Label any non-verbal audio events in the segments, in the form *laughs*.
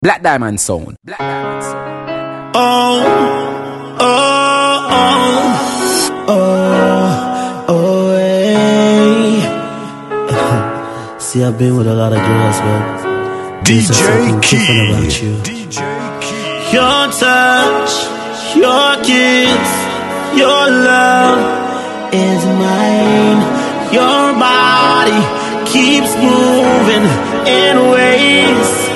Blaque Diamond Sound. Blaque Diamond Sound. Oh, oh, oh, oh, oh. Eh. *laughs* See, I've been with a lot of girls, but DJ Key. About you. DJ Key. Your touch, your kiss, your love is mine. Your body keeps moving in ways.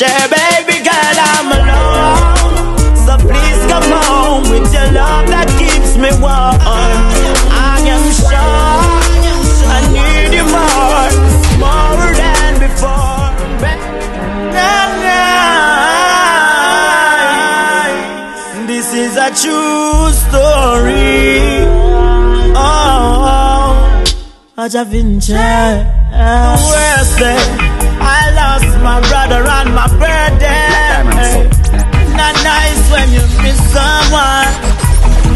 Say, baby girl, I'm alone. So please come home with your love that keeps me warm. I am sure I need you more, more than before. Tonight, this is a true story. Oh, oh. oh. Jah Vinci. Where's that? my brother and my burden. Not nice when you miss someone.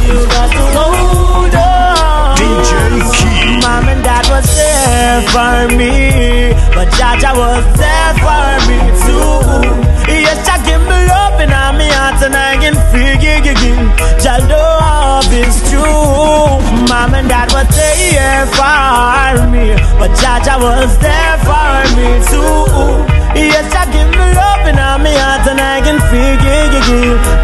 You got to hold on. DJ Key. Mom and dad was there for me, but Jah Jah was there for me too. Yes, Jah Jah gave me love and I'm heart and I can feel gigging. Jah Jah love is true. Mom and dad was there for me, but Jah Jah was there for me too. Yes, Jah give me love in my heart and I can feel it.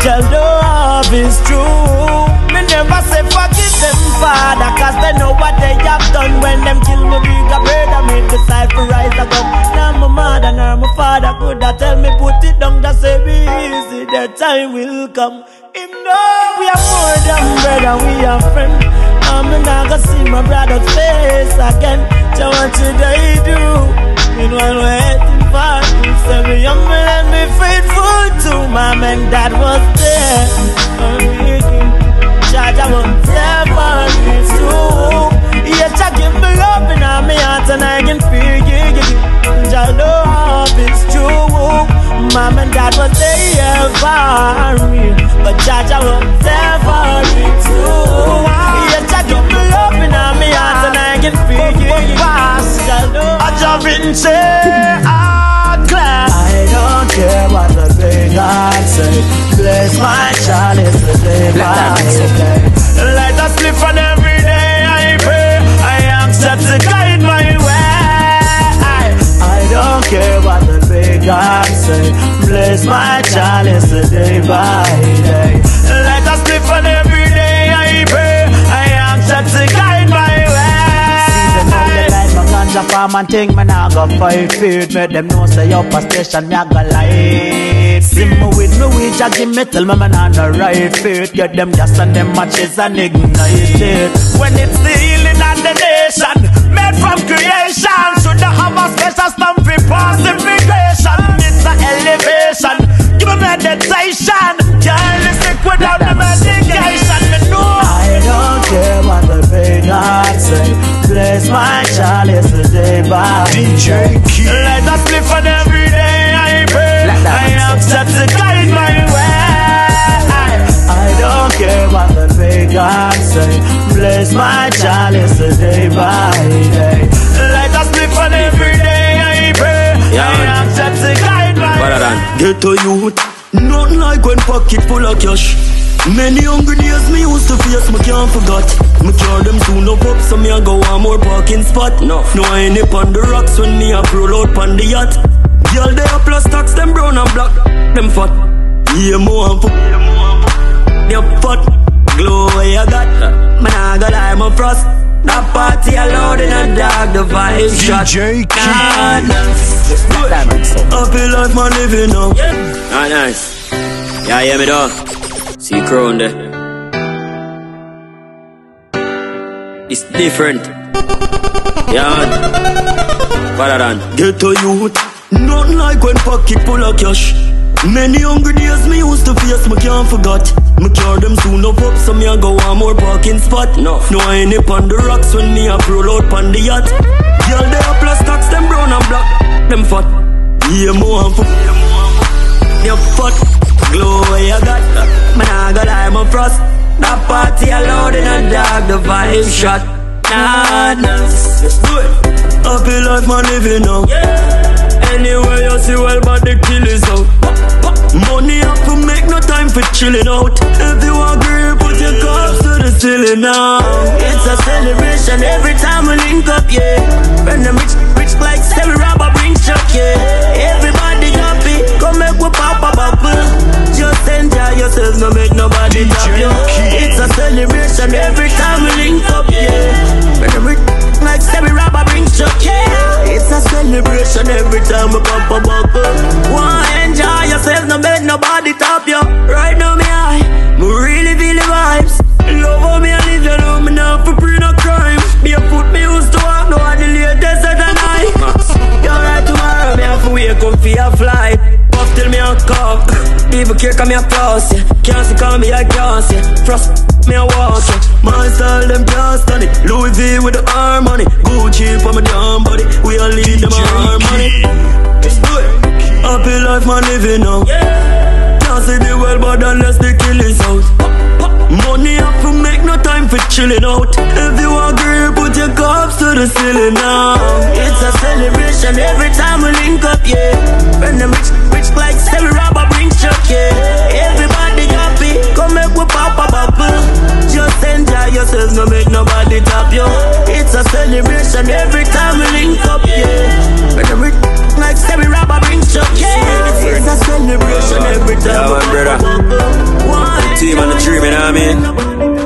Jah love is true. Me never say forgive them, Father, cause they know what they have done when them kill me bigger brother. Make the cipher rise again. Now my mother, now my father could have tell me put it down, just say be easy. The time will come. Him know we are more than brother, we are friend. I'm not gonna see my brother's face again. What should I do? Meanwhile, waiting for you. Say me humble and be faithful to my man that was there. Jah Jah was there for me too. Bless my chalice today by day. Light a spliff on every day I pray. I ask that to guide my of ganja farm and thing, man, I go fight feed. Make them know say up a station, me I go light. See me with me weed, Jah give me tell me man on the right feet. Get them gas and them matches and ignite it. When it's the healing and the nation Made from creation Should have a special stamp for past immigration Me meditation Can't live without the medication Me know I don't care what the big God say. Bless my chalice today by DJ Key. Let us live on every day I pray. I that to guide my way I don't care what the big God say. Bless my chalice today by day. Guide my Better way than Get to youth, nothing like when pocket full of cash. Many hungry days me used to face, me can't forget. Me cure them soon up up, so me a go one more parking spot. No. no I ain't up on the rocks when me a roll out on the yacht. Girl they a plus tax, them brown and black, them fat. Yeah, more and fuck. They fat, glow where you got. Man I go lie, my frost. That party allowed in a dog, the vibe shot. DJ Key. Nah, nah. Diamond Soul. Happy life man living now. Ah, nice. Yeah, hear me though. See you crown there. It's different. Yeah, man. Better than. Get to youth, nothing like when pocket full of cash. Many hungry days me used to face, me can't forget. Me cure them soon up up, so me a go one more parking spot. No. no I ain't up on the rocks when me a roll out on the yacht. Girl they a plus tax, them brown and black, them fat. Yeah, more and fuck. They fat, glow where you got. Man I go lie, my frost. That party allowed in a dog, the vibe shot. Nah, nah. Let's do it. Happy life man living now. Anywhere you see well, but the kill is out. Money up to make no time for chilling out. If you agree, put your cups to the ceiling now. It's a celebration every time we link up, yeah. When them rich, rich like Stevie Robber bring chuck, yeah. Everybody happy, come make we pop a bubble. Just enjoy yourself, no make nobody top you. It's a celebration every time we link up, yeah. When them rich like Stevie Robber bring chuck, yeah. It's a celebration every time we pop a buckle. Wanna enjoy yourself, no make nobody top you. Right now, me high, me really feel the vibes. Love how me I live, you know me now for pre no crime. Be a foot me used to walk, no the latest wake up for your flight. Puff till me a come, people care come me a floss, yeah. Can't see call me a gas, yeah. Frost me a walk, yeah. My style them can't stand it. Louis V with the harmony, Gucci for my damn body. We all lead them harmony. Let's do it. Happy life man living now. Can't see the world, but unless the kill is out. Money up to make no time for chilling out. If you agree, put your cups to the ceiling now. It's a celebration every time we link up, yeah. When the rich, rich like Stevie Robber bring chuck, yeah. Everybody happy, come make we pop a bubble. Just enjoy yourself, no make nobody top you. It's a celebration every time we link up, yeah. When the rich like Stevie Robber bring chuck, yeah. It's a celebration every time Yeah, we pop brother. One team and the dream, you know what I mean?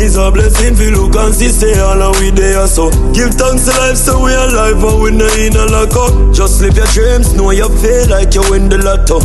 It's a blessing for look and see stay all and we there so. Give thanks to life so we alive and we not in a lock up. Just live your dreams, know you feel like you win the lotto.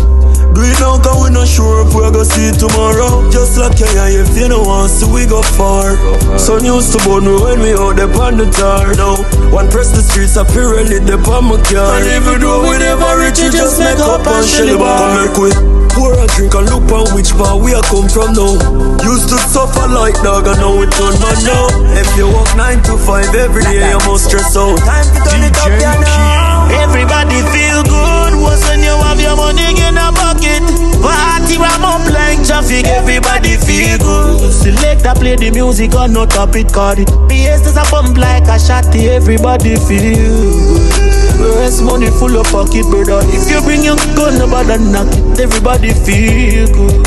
Do it now cause we not sure if we gonna see it tomorrow. Just like you and if you don't want we go far. Sun used to burn me when we out there on the tar Now, one press the streets up here really the my car. And even though we never reach it just make up and shell the bar Come make we Pour a drink and look on which bar we a come from now. Used to suffer like dog and now it done man now. If you work 9 to 5 every day, you must stress out. Time to turn it up, yeah, now. Everybody feel good was when you have your money in a pocket. Party ram up like traffic, everybody feel good. Selector play the music or not top it, call it. PS is a pump like a shotty, everybody feel good. Rest money full of pocket, brother. If you bring your gun, nobody knock it. Everybody feel good.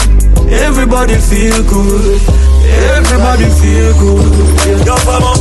Everybody feel good. Everybody feel good. Yo, mama,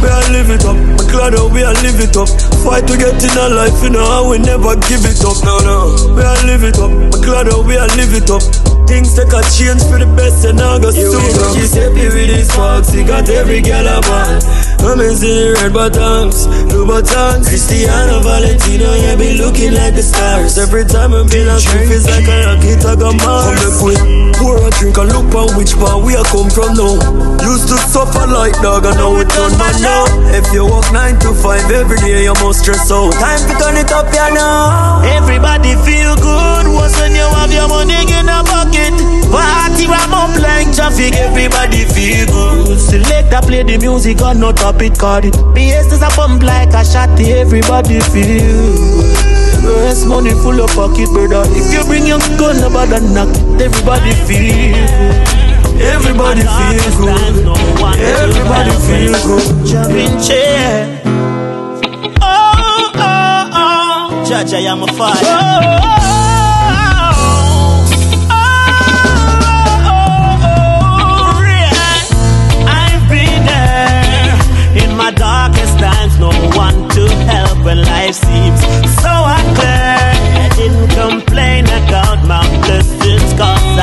we a live it up. My glad that we a live it up. Fight to get in our life, you know, we never give it up. No, no, we a live it up. My glad that we a live it up. Things take a change for the best, and I go soon. She's happy with his sparks, he got every girl I want. I'm in the red bottoms, blue buttons. Cristiano Valentino, yeah, be looking like the stars. Every time I'm feel like it feels like a rocket, I got Mars. Come back with pour a drink and look on which bar we are come from now. Used to suffer like dog, and now it done man now. If you work 9 to 5 every day, you must stress out. Time to turn it up, yeah, now. Everybody feel good was when you have your money in a pocket. Party ram up like traffic, everybody feel good. Selector play the music or not top it, call it. PS is a pump like a shotty, everybody feel. Rest money full of pocket, brother. If you bring your gun, nobody knock. Everybody feel. Everybody feel good. Everybody feel good. Chair. Oh, oh, oh. Judge, I am a father. Oh, oh, oh, yeah. I've been there in my darkest times. No one to help when life seems so unclear. I didn't complain about my blessings, cause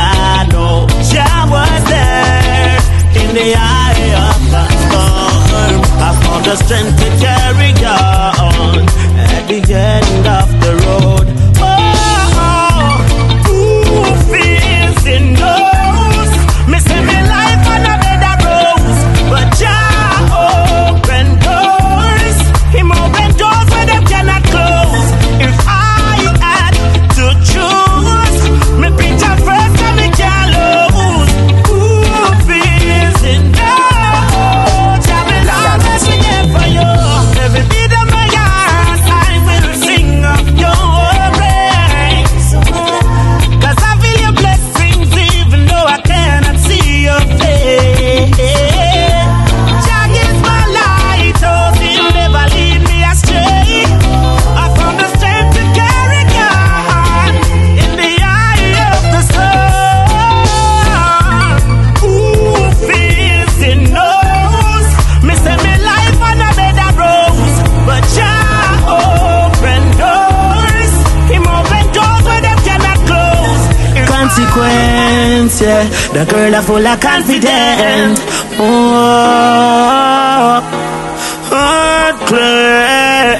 there in the eye of the storm. I found the strength to carry on at the end of the road. The girl are full of confidence. Oh, heart clear.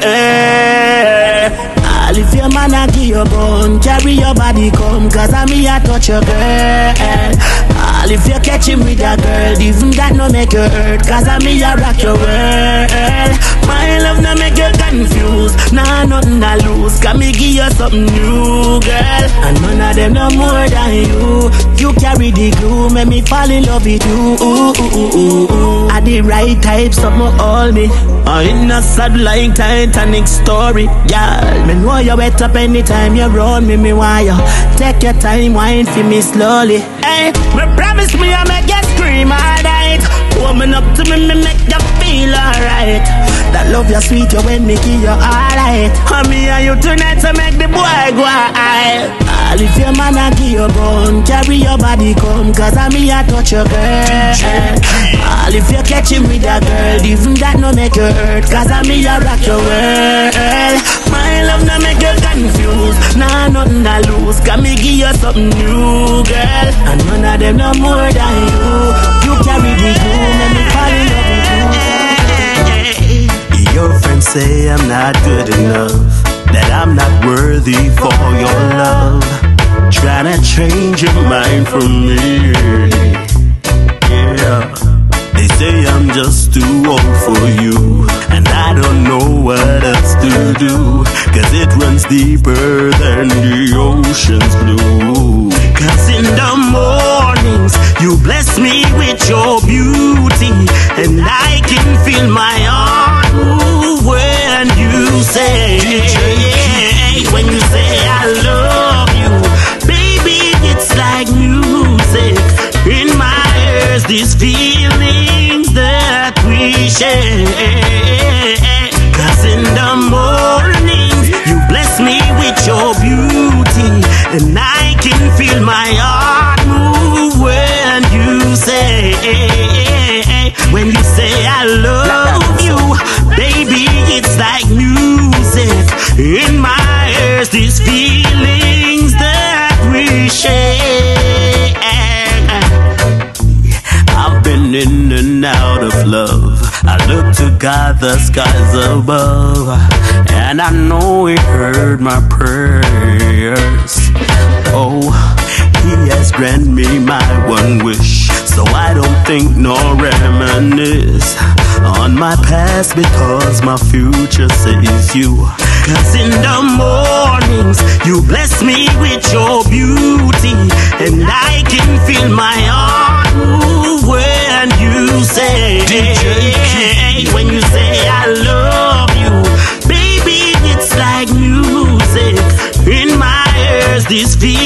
All if your man a give you bone, carry your body come, cause I me a touch your girl. All if you catch him with a girl, even that no make you hurt, cause I me a rock your world. My love no make confused, nah nothing I lose, can me give you something new, girl. And none of them no more than you. You carry the glue, make me fall in love with you. Ooh, ooh, ooh, ooh, the right type, something all me. Uh, in a sad like Titanic story, yeah. Me know you wet up anytime you run me, me why you take your time, wine for me slowly. Hey, me promise me I make you scream all night. Warming up to me, me make you feel alright. Love you sweet, you when me give you alright. And me and you tonight to make the boy go high. All if your man a give you gun, carry your body come, cause I me a touch your girl. All if you catch him with a girl, even that no make you hurt, cause I me a rock your world. My love no make you confused, nah nothing I lose, cause me give you something new, girl. And none of them no more than you. You carry the glue, Your friends say I'm not good enough, that I'm not worthy for your love. Trying to change your mind for me. Yeah. They say I'm just too old for you. And I don't know what else to do. Cause it runs deeper than the ocean's blue. Cause in the mornings, you bless me with your beauty. And I can feel my when you say, when you say I love you. Baby, it's like music in my ears. These feelings that we share. Cause in the mornings, you bless me with your beauty. And I can feel my heart move when you say, when you say I love you. Baby, it's like These feelings that we share. I've been in and out of love. I look to God, the skies above, and I know He heard my prayers. Oh, He has granted me my one wish, so I don't think nor reminisce on my past because my future says you. Cause in the mornings, you bless me with your beauty, and I can feel my heart move when you say, when you say I love you, baby, it's like music in my ears. These feelings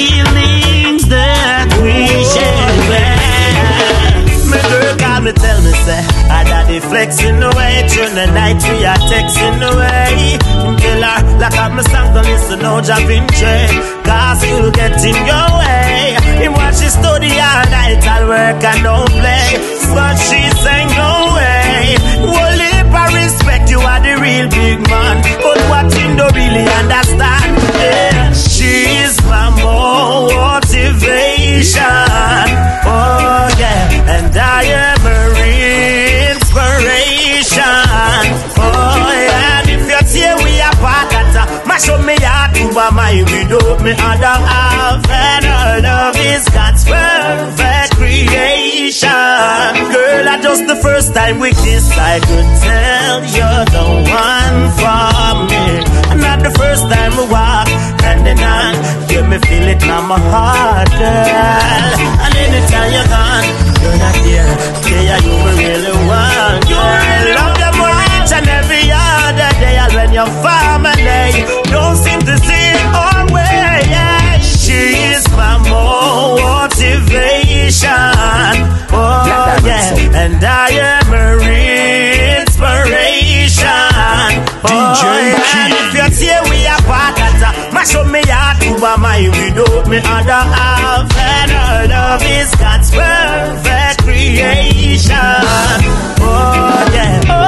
Daddy flexing away. During the night, we are texting away. Kill her, like I'm a song, don't listen, no job in. Cause you'll get in your way. Him watch his study all night, I'll work and don't play. But she say, no way. Well, if I respect you, are the real big man. But what him don't really understand, me other half. And our love is God's perfect creation. Girl, I just the first time we kissed, I could tell you're the one for me. And not the first time we walk hand in hand. You me feel it now my heart, girl. And anytime you're gone, you're not there. Yeah, you really want. You really love them each and every other day. And when your family don't seem to see And I am her inspiration. Oh, DJ yeah. And if you're here, we are part of that. Mash up me heart to my mind without me other half. And her love is God's perfect creation. Oh, yeah. Oh,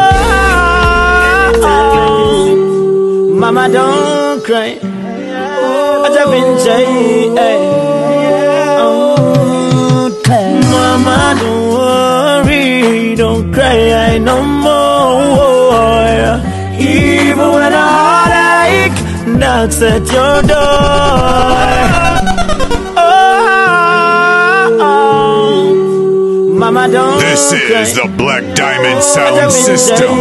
oh. Mama, don't cry. I just been Oh, don't cry, I no more. Even when a heartache knocks at your door. Oh, oh. Mama, don't This cry. is the Blaque Diamond Sound System.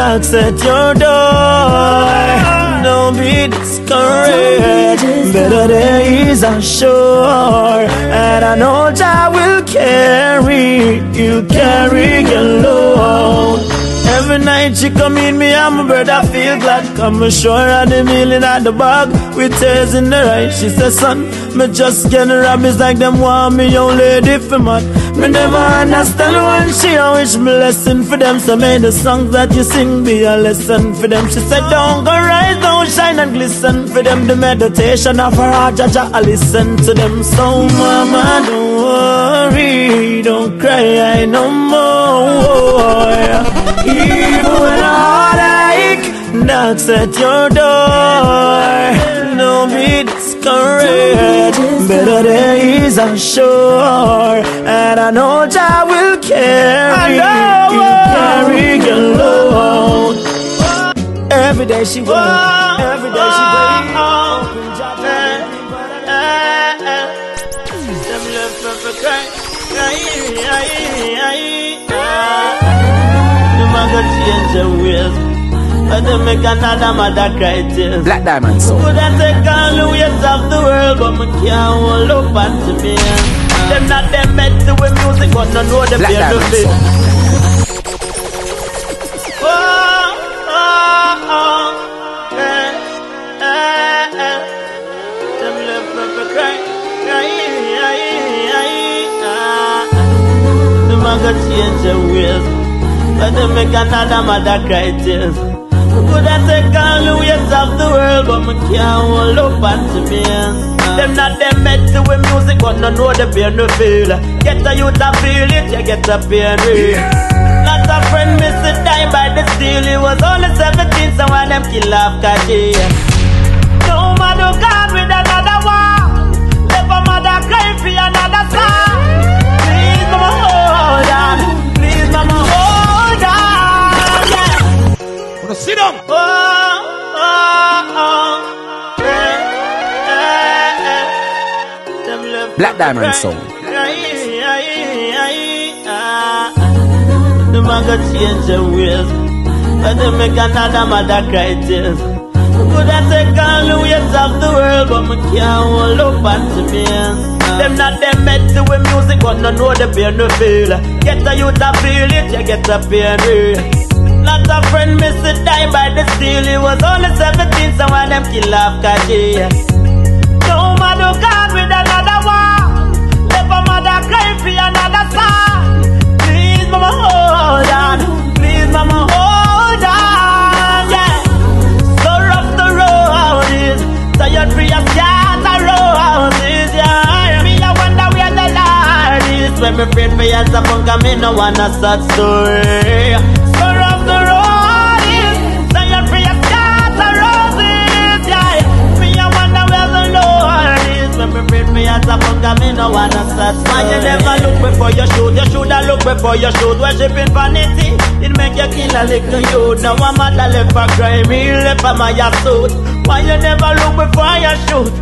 Knocks at your door, don't be discouraged. Better days are sure, and I know Jah will carry you, carry your load. Every night she come in me and my brother I feel glad. Come ashore and the million at the bag with tears in the right. She says, son, me just getting rabbits like them want me young lady for. Me never understand when she always me lesson for them. So may the songs that you sing be a lesson for them. She said, don't go rise, don't shine and glisten for them. The meditation of her heart, Jah Jah, I listen to them. So mama, don't worry, don't cry, I no more. Even when a heartache knocks at your door, don't be discouraged. Better days are sure, and I know Jah will carry you, carry your load. Every day she works, every day she waits. Hoping Jah will but make another mother cry tears. Blaque Diamond Soul. Could I take all the weight of the world, but me can't hold up onto me. Them not them meant to with music, but no know the Black pain of Diamond it. Soul. Oh, oh, oh, eh, eh, eh. Them left me for ah. Them a go change their ways, but them make another mother cry tears. Could I take all the weight of the world, but me can't hold up onto me. Them not them meant to with music, but no know the pain no feel. Get a youth to feel it, you get a pain real. Not a friend miss it die by the steel. He was only 17, so when them kill off Kashi. No who gone with another one. Left a mother crying for another son. Please, mama, hold on. Please, mama, hold on. Yeah. Wanna sit down? Blaque Diamond. Soul. Aye, ah. Them change their ways, but they make another mother cry tears. Could I take all the weight of the world, but me can't hold up onto me. Them not them meant to with music, but no know the pain no feel. Get a youth to feel it, you get a pain real. Not a friend miss it die by the steel. He was only 17, so when them kill off Kashi. No man crying for another son. Please, mama, hold on. Please, mama, hold on. Yeah. So rough the road is. Tired for your scatter roses. Yeah. Me, I wonder where the Lord is. When me pray for you, so punk, me no wanna sad story. So punk, me no sad story. Why you never look before you shoot? You shoulda look before you shoot. Worshipping vanity, it make you kill a little youth. Now I'm mad, I left for crime, he left for my suit. Why you never look before you shoot?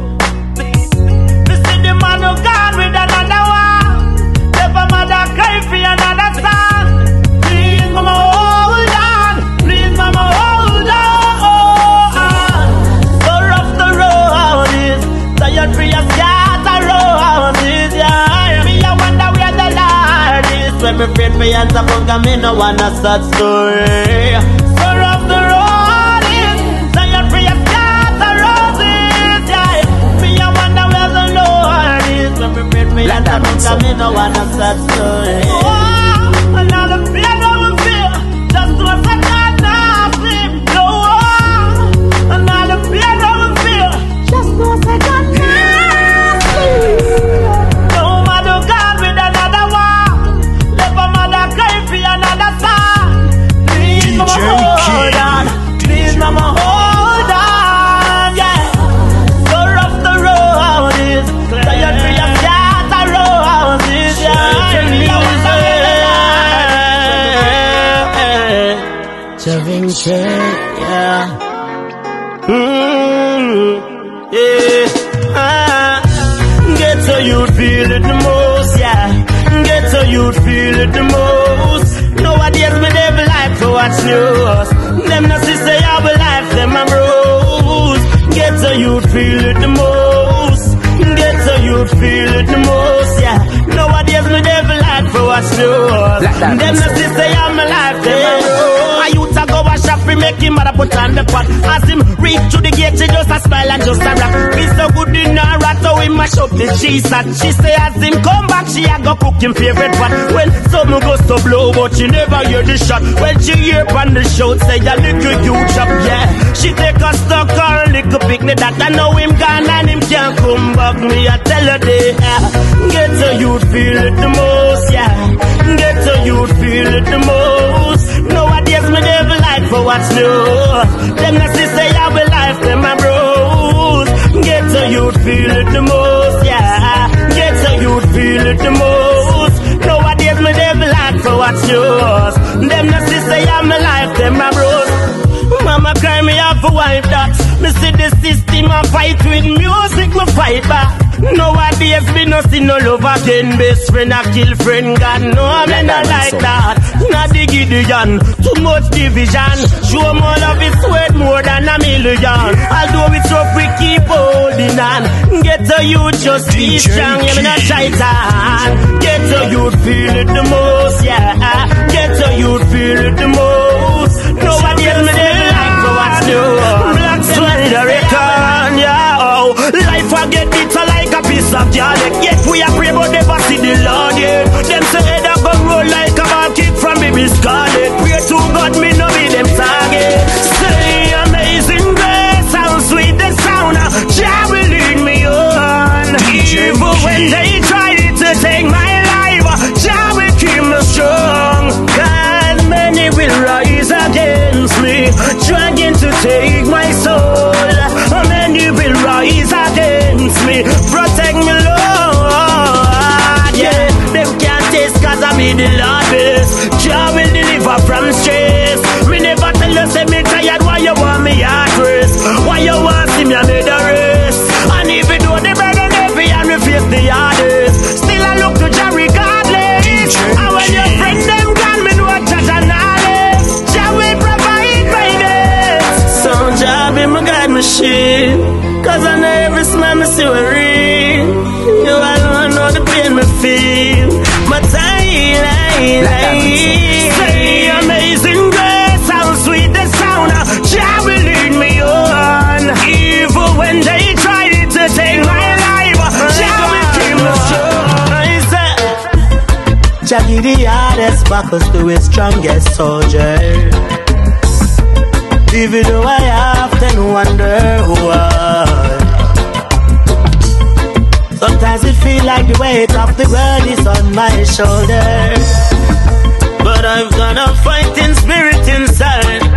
Me pray for you, so punk, me no wanna sad story. So rough the road is. Tired for your scatter roses, yeah. Me, I wonder where the Lord is. Me pray for you, Black so Diamond punk, Soul. me no wanna sad story. Feel it the most, yeah. Nowadays me never like news. Blaque Diamond Them no see say I'm alive, them we make him mother put on the pot. As him reach to the gate, she just a smile and just a rap. He so good in her rat, so we mash up the cheese that she say as him come back, she a go cook him favorite pot. When something goes to blow, but she never hear the shot. When she hear on the shout, say a little you chop, yeah. She take a stock or a little picnic that I know him gone and him can't come back. Me I tell her they yeah. get to you feel it the most, yeah. Get to you feel it the most. Nowadays me never like for what's new. Them not say I will life, them my bros. Get to you feel it the most, yeah. Get to you feel it the most. Nowadays me never like for what's yours. Them not say I'm alive, them my bros. Mama cry me off a wife that Me see the system a fight with music me fight back Nowadays me no see no love again Best friend a kill friend God no me not like that Not the Gideon Too much division. Show more love is worth more than a million. Although it's rough we keep holding on. Get to you just be strong Yeah me not shaitan. Get to you feel it the most yeah. Get to you feel it the most. Nowadays me never like for what's new Black Slider reckon, yeah oh Life I get bitter like a piece of garlic. Yet we a pray but never see the Lord yet. Them say Scarlet Pray to God me no be them target. Say amazing grace how sweet the sound Jah will lead me on. Even when they try to take my life Jah will keep me strong. God many will rise against me Trying to take my soul. Many will rise against me Protect me Lord. Yeah, them can't taste cause I be the Lord give the hardest buckles to his strongest soldier even though I often wonder why. Sometimes it feels like the weight of the world is on my shoulders. But I've got a fighting spirit inside.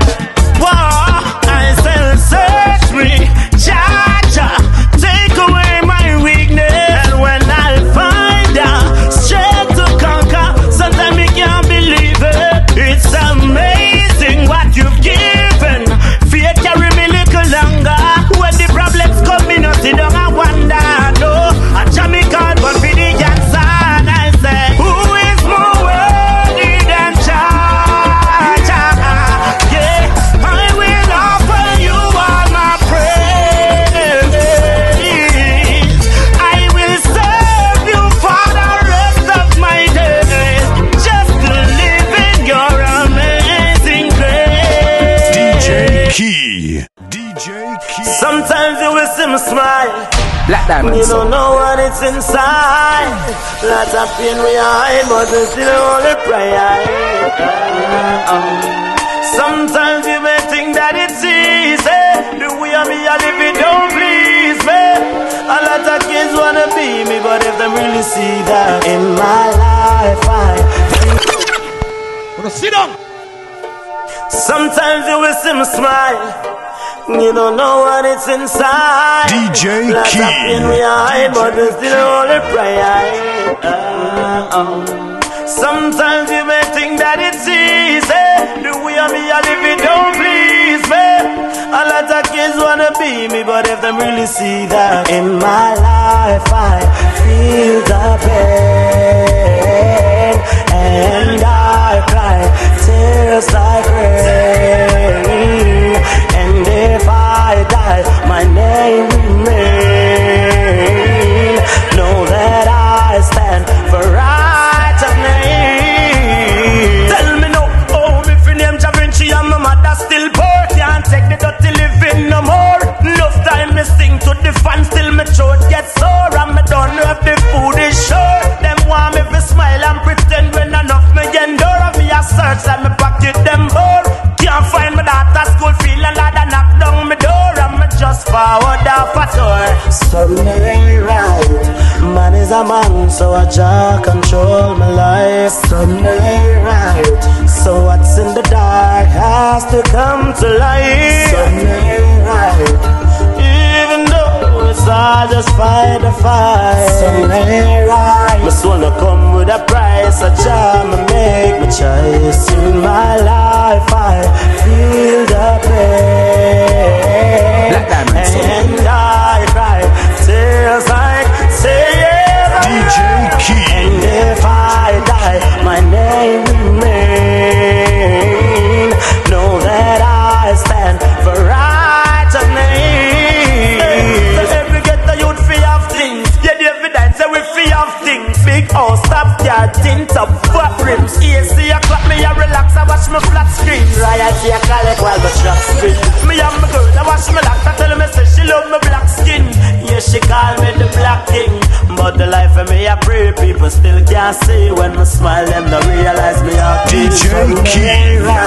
Black You don't know what it's inside. Lots of pain we hide, but we still only pray. Um, sometimes you may think that it's easy. The way of me I live it don't please me. A lot of kids wanna be me, but if them really see that in my life, I Wanna sit down? Sometimes you will see me smile. You don't know what it's inside. DJ Lots Key. pain we hide, but we still only pray. Sometimes you may think that it's easy. The way of me I live it don't please me. A lot of kids wanna be me, but if them really see that in my life, I feel the pain and I cry tears like rain. I die, my name remain. I see when I smile, them no realize me are DJ Kira.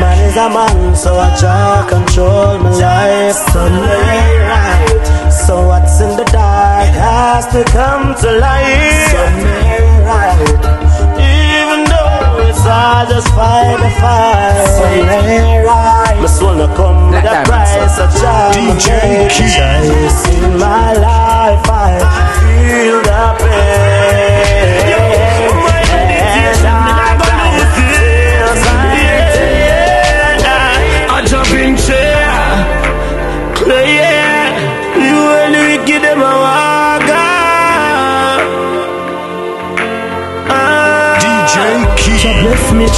Man is a man, so I try control my life. Sunday right. So what's in the dark has to come to light. Sunday right. Even though it's all just fight the fight. Sunday right. must wanna come with a price. I try DJ Kira. In my life, I feel the pain.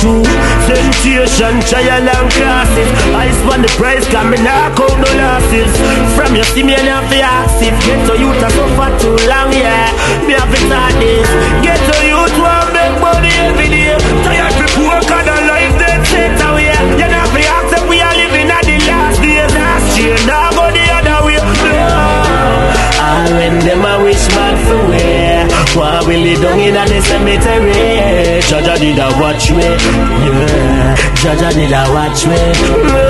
through Temptation, trial and crosses. I spend the price, come in, I count no losses. From your see me and have the axis Get to youth, I suffer too long, yeah. Me have it on this. Get to youth, want make money every day. Tired people work on the life they take away You know the access, we are living at the last day, Last year, now go the other way. No. And when them I wish man for way. Why will lay down in the cemetery? Jah Jah did I watch me? Yeah, Jah Jah did I watch me?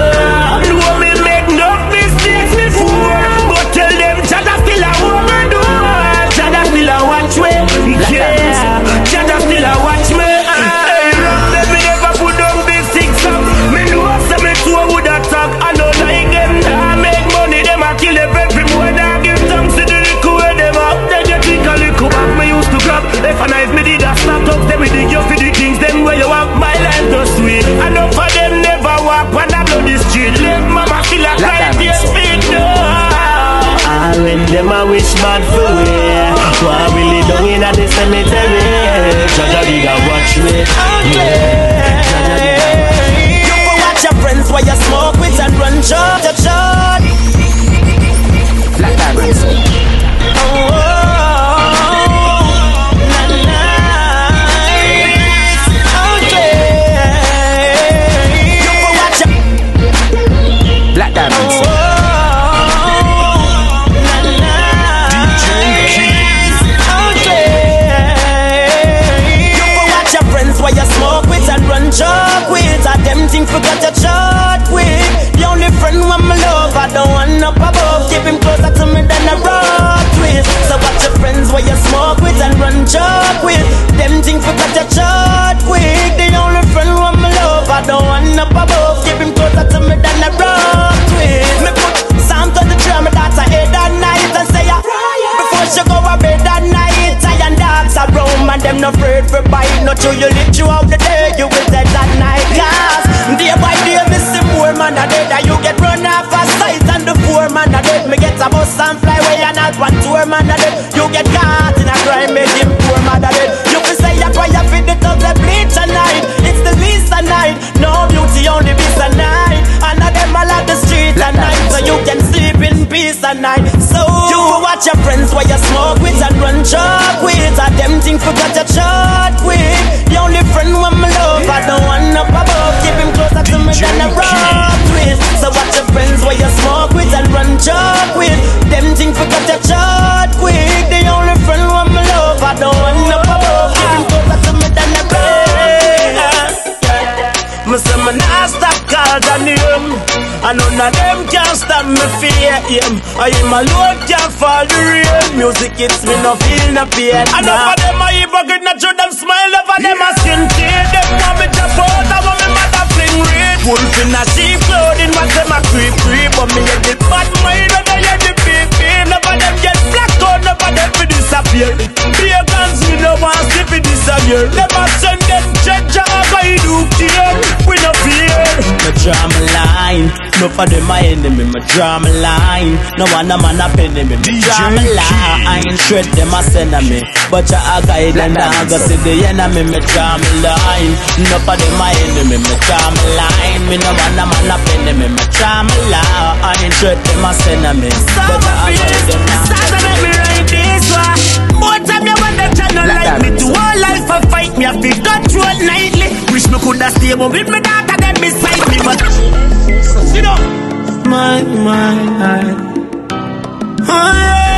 Fame. I am alone, can't fall the rain. Music hits me, no feel no pain. Enough of them are hypocrite, not show them smile. Enough of them are skin tear. Them want me to out, I want me mother fling red. Wolf in a sheep clothing, what them a creep creep. But me get the bad mind, and I hear the beep. Enough of them get black out, of them fi disappear. We no want see fi disappear. A send them judge, I do care. We no fear. Me draw my line. No for them my enemy, me draw my line. No one a man a me, me draw my line. Shred them a send me, but you a guide and I go see the enemy, me draw my line. No for them my enemy, me draw my line. Me no one a man a me, me draw my line. Shred them a send me, but you a guide them now. Start to make me me to all life a fight me. I feel control nightly. Wish me coulda stay but with me daughter them beside me, but sit down. My my, I oh,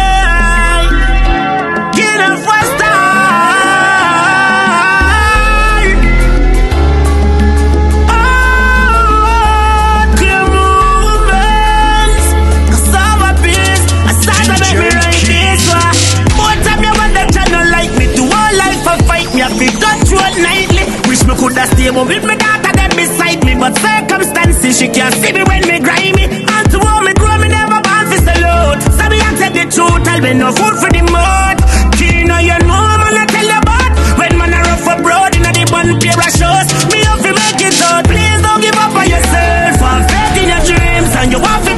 Coulda stay but with me daughter them beside me, but circumstances she can't see me when me grimy. And to all me grow me never born for salute. So me accept the truth, tell me no food for the mud. Kina you know man I tell you about when man a rough abroad inna the one pair of shoes. Me have to make it out. Please don't give up on yourself. Have faith in your dreams and you have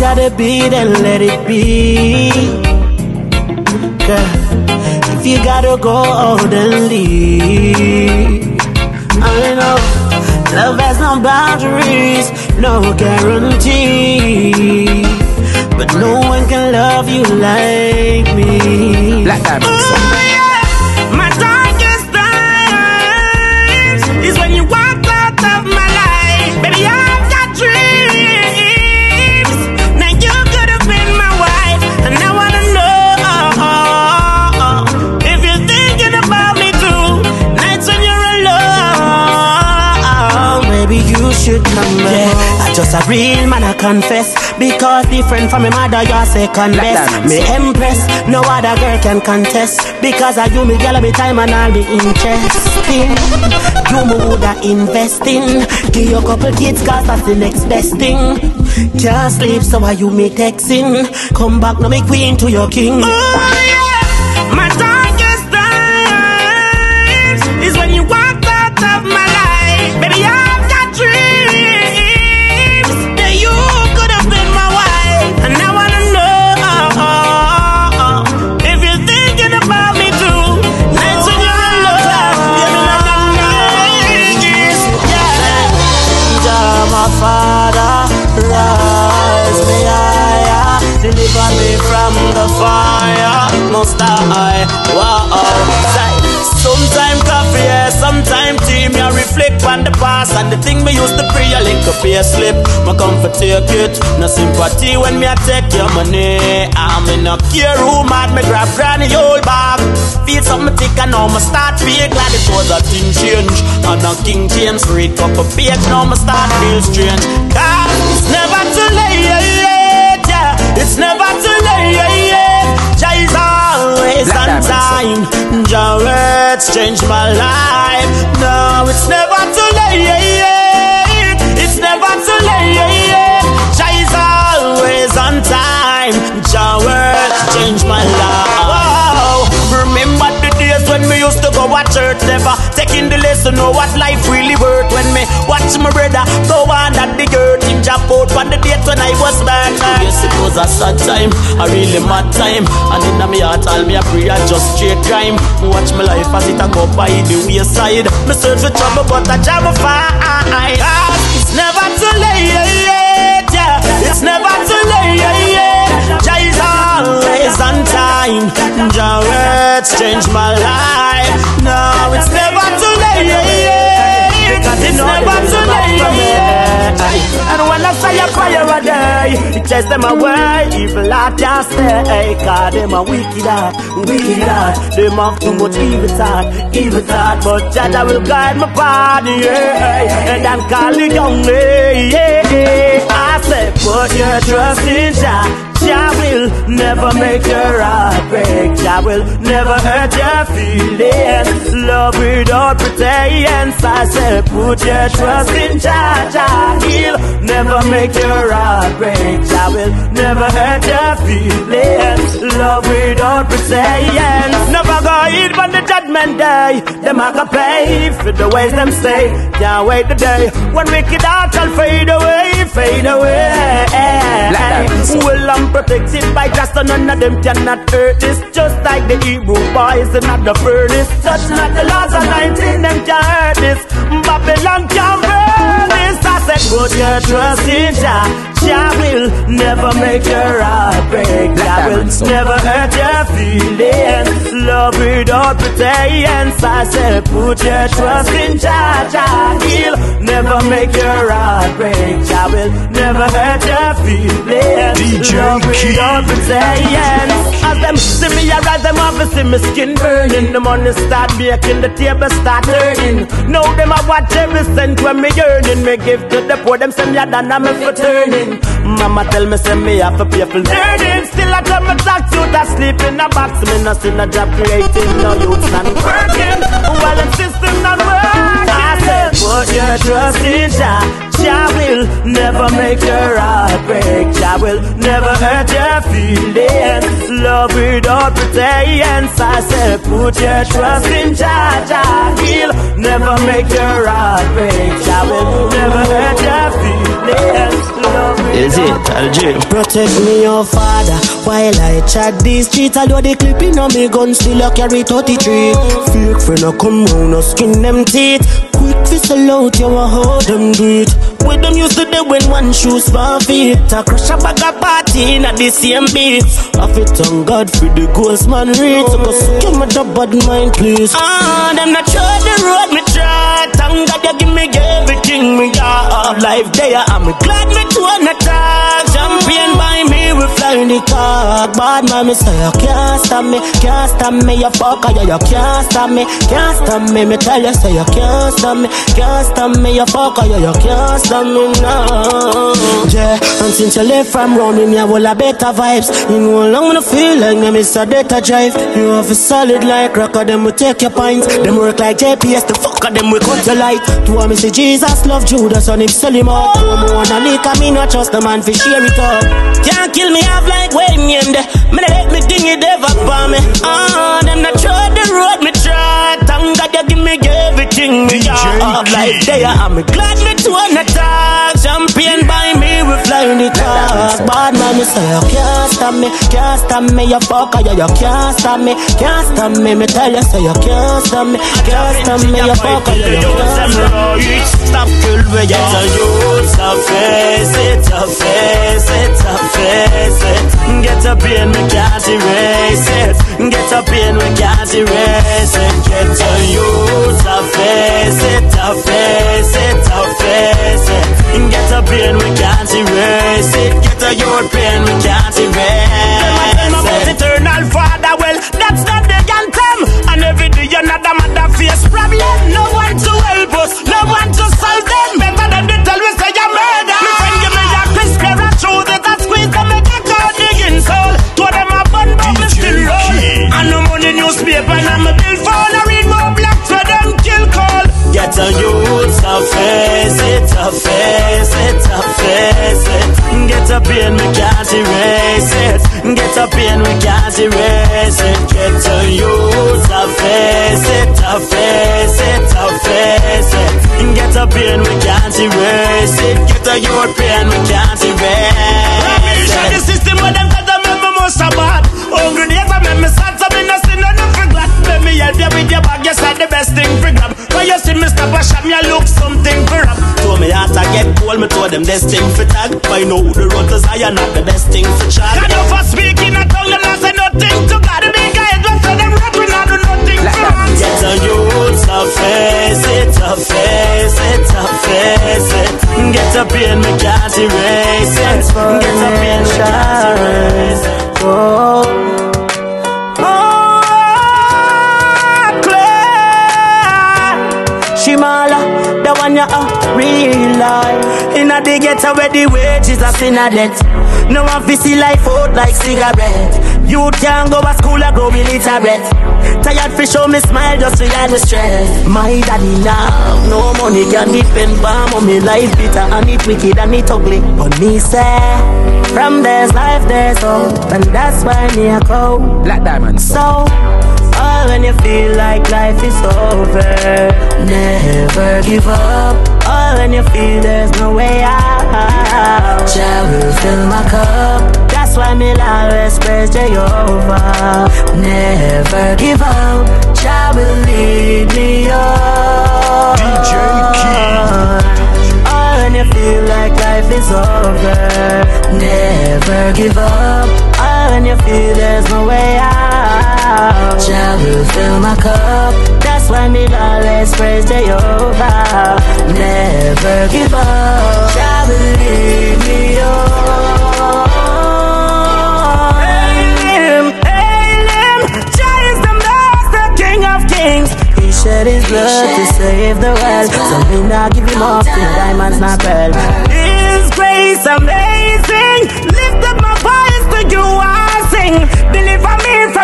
gotta be, then let it be. Girl, if you gotta go, oh, then leave. I know love has no boundaries, no guarantee. But no one can love you like me. Blaque Diamond. Oh, maybe you should come back. I just a real man, I confess. Because different from my mother, you're second best. Me empress, no other girl can contest. Because I you, me girl, me time and all the interesting. You me woulda investing. Give you a couple kids, cause that's the next best thing. Can't sleep, so why you me texting? Come back, now me queen to your king. Oh, yeah. My darkest times is when you walk out of my High, wow. Say, Sometime coffee, yeah, sometime tea. Me I reflect on the past and the thing me used to pray. A link a slip, me come for take it. No sympathy when me I take your money. I'm in a care room and me grab granny old bag. Feel something thick and now me start feel glad it was a thing change. And a King James read up a page now me start feel strange. Cause it's never too late, yeah. It's never too late, yeah place Black and time. Your words changed my life. No, it's never too late. It's never too late. Jah is always on time. Your words changed my life used to go at church, never taking the lesson, know what life really worth. When me watch my brother go on at the him jump out on the date when I was born. Yes, it was a sad time, a really mad time, and in my heart, all me a pray I just straight crime. Watch my life as it a go by the wayside. Me search for trouble, but I jam a fire. It's never too late, yeah. It's never too late, yeah. Jah is always on time. Jah words change my life. No, it's never too late. It's never too late. And when I say a prayer a day, it chase them away. Evil heart can't stay. Cause them a wicked heart, wicked heart. Them have too much evil thought, evil thought. But Jah will guide my path, yeah. And I'm calling young me, yeah. I say, put your trust in Jah. Jah will never make your heart break. Jah will never hurt your feelings. Love without pretense. I say, put your trust in Jah. Jah, he'll never make your heart break. Jah will never hurt your feelings. Love without pretense. Never go hid on the judgment day. Them I can pay for the ways them say. Can't wait the day when wicked hearts shall fade away, fade away. Well, I'm protected by just so none of them cannot hurt this. Just like the Hebrew boys in the furnace. Touch not the laws of 19, them can't hurt this. Babylon can't burn this. I said, put your trust in Jah. Jah will never make your heart break. Jah will never hurt your feelings. Love without pretense. I said, put your trust in Jah. Jah, he'll never make your heart break. Jah will never hurt your feelings. DJ Love Key. without pretense. As them see me arise, them to see me skin burning. The money start baking, the table start turning. Now them a watch every cent when me earning. Me give to the poor, them send me a done and me for turning. Mama tell me say me have to pay for learning. Still I tell me tax you that sleep in a box. Me no see no job creating, no youth not working. While them system not working. I said put your trust in Jah. Jah will never make your heart break. Jah will never hurt your feelings. Love without pretense. I said, put your trust in Jah. Jah, he'll never make your heart break. Jah will never hurt your feelings. Love Is it, Algie? Protect me, your father, while I chat these streets. Although the clipping on me gun still I carry 33. Fake friend I come round, no skin them teeth. Quick sell out, you a hold them it. With them used to do when one shoes for feet. I crush a bag of party in the same beat. Off it on God for the ghost man reach. So go give me the bad mind, please. Ah, them not try the road me try. Thank God you give me everything me got. Life there, I'm glad me to an attack. Champion by me, we fly in the cock. Bad man, me say you can't stop me, can't stop me. You fucker, ah, yeah, you can't stop me, can't stop me. Me tell you, say you can't stop me, can't stop me. You fucker, ah, yeah, you can't stop me now. Yeah, and since you left from round me, me have all a better vibes. You know how long me feel like me, Mr. Data Drive. You have a solid like rocker, ah, them we take your points. Them work like JPS, the fucker, them we cut your light. To me say Jesus love Judas on him sell him out. To me wanna lick, I me not trust the man for share it up. Can't kill me off like Wayne de. Me they let me thing it ever for me. Ah, them not try the road me try. Thank God you give me everything me got. Like there, I'm glad me to an attack. Champion by me, we flying the clock. Bad man, me say you can't stop me, can't stop me. You fucker, yeah, you can't stop me, can't stop me. Me tell you, say you can't stop me, can't stop me. You fucker, yeah, you can't stop me. Stop full we get a youth face it, to face it, to face. Get up in we can't erase it. Get up in we can't erase it. Get a youth to face it, to face it, to face it. Get up in we can't erase it. Get a pain we can't erase to face it, to face it. Get a pain, we can't erase it. Get a pain, we can't erase it. Get a youth to face it, to face it, to face it. Get a pain we can't erase it. Get a youth pain we can't erase it. the system where them them make me most bad. Hungry days I make me sad, help you with your bag, you said the best thing for grab. When you see me stop a shop, me look something for rap. Told me heart I get cold, me told them this thing for tag. Find out the road to Zion, not the best thing for chat. God over speaking a tongue, them not say nothing to God. The big guys don't tell them rap, we not do nothing for us. Get a youth to face it, to face it, to face it. Get a pain, me can't erase it. Get a pain, me can't erase it. Oh, Shimala, the one you are real life. In a the ghetto where the wages are sin a debt. No one fi see life out like cigarette. You can go to school or go illiterate. Tired fi show me smile just to hide the stress. My daddy now, no money can depend bomb on me life bitter and it wicked and it ugly. But me say, from there's life there's hope, and that's why me a go. Blaque Diamond. So, when you feel like life is over, never give up. Oh, when you feel there's no way out, Jah will fill my cup. That's why me always praise Jehovah. Never give up. Jah will lead me on. DJ Oh, when you feel like life is over, never give up. Oh, when you feel there's no way out, Jah will fill my cup. That's why me always praise Jehovah. Never give up. Jah will lead me oh. on. Hail him, hail him. Jah is the master, king of kings. He shed his blood to save the world. So me not give him up till diamonds not pearl. His grace amazing.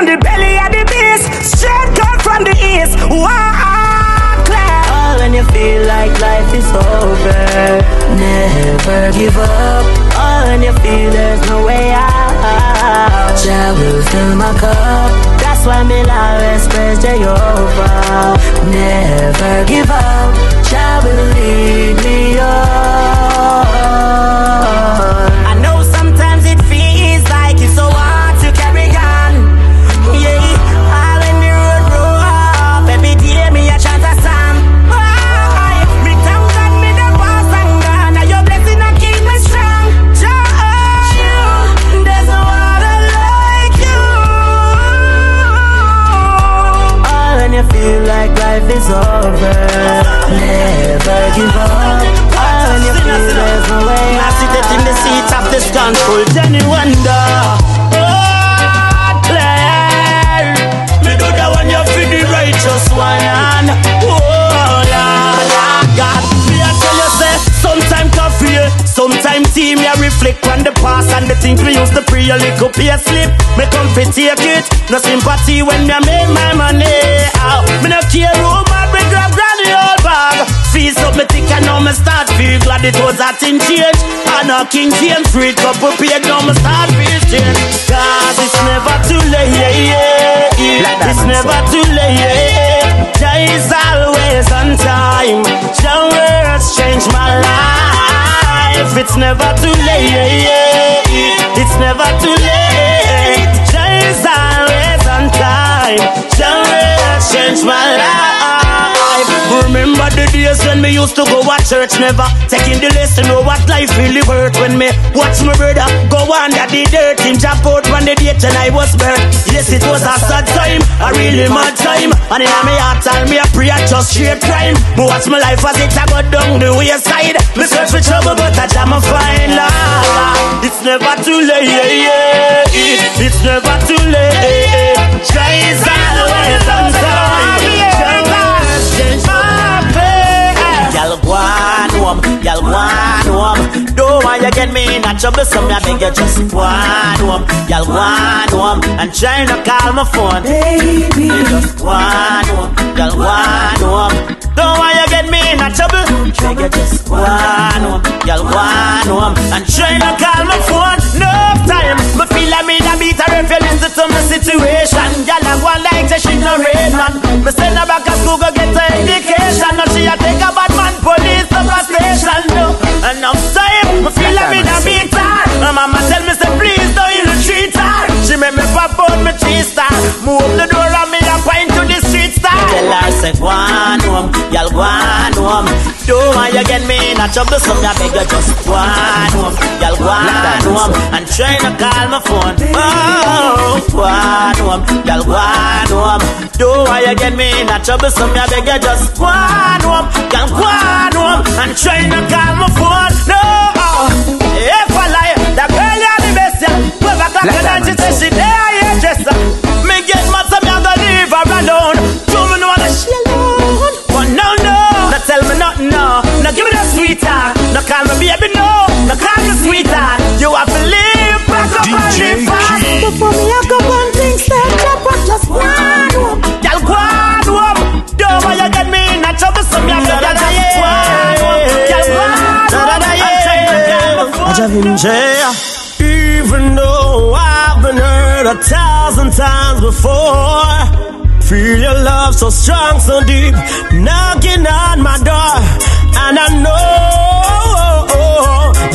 From the belly of the beast. Straight cut from the east. Wow, clear. Oh, when you feel like life is over, never give up. Oh, when you feel there's no way out, Jah will fill my cup. That's why me always praise Jehovah. Never give up. Jah will lead me on. Give up. When you feel I sit it in the seat of the scornful Jenny Wonder Oh, Me do one you feel the righteous one. Oh, Lord, God. Me tell you say Sometime coffee, sometime tea Me I reflect on the past and the things we used to pre A little pay slip, me come fi take it. No sympathy when me I make my money oh, Me no care who my big grab granny old bag up me thick and now me start feel glad it was a change. And King James Street couple paid now me start feel change. Cause it's never too late It's never too late Jah is always on time. Jah words change my life. It's never too late It's never too late. Jah is always on time. Jah words change my life Remember the days when me used to go to church Never. Taking the lesson know what life really worth When me watch my brother go under the dirt Him jump out on the date and I was burnt. Yes it was a sad time, a really mad time. And in my heart tell me a prayer just straight crime Me watch my life as it a go down the wayside. Me search for trouble but I jam a fine la la It's never too late. It's never too late. Jah is always change my go on home, y'all on home Don't want you get me in a trouble So me I beg you just on home Y'all on home And try to call my phone Baby You just on home, y'all on home Don't want you get me in a trouble beg you just on home, go on home and try to call my phone. No time, me feel like me da beat her if you listen to my situation. Girl I go like say she no rain man. Me send her back to school go get her education. Now she a take a bad police to the station. No, enough time, me feel like me da beat her. My mama tell me say please don't ill treat her. She make me pop out me cheese star. Move the door and me a point to the street star. Tell her say go on home, y'all go on home. Don't want you get me in a trouble, so I beg you just go on home, y'all go on home. And try to call my phone. Oh, go on home, y'all go on home. Don't want you get me in a trouble, so I beg you just go on home, y'all go on home. And try to call my phone. No, uh, if I lie, that girl you're the best, yeah. Whoever got the dance, she say she there, yeah, dresser. Me get mad, so me I go leave her alone. Do me know that she alone. But no, no, no tell me nothing, no. No give me that sweetheart. No call me baby, no. No call me sweetheart. You have to live back up and DJ live fast. Before me, I go on things that drop up just one Even though I've been hurt a thousand times before, feel your love so strong, so deep, knocking on my door, and I know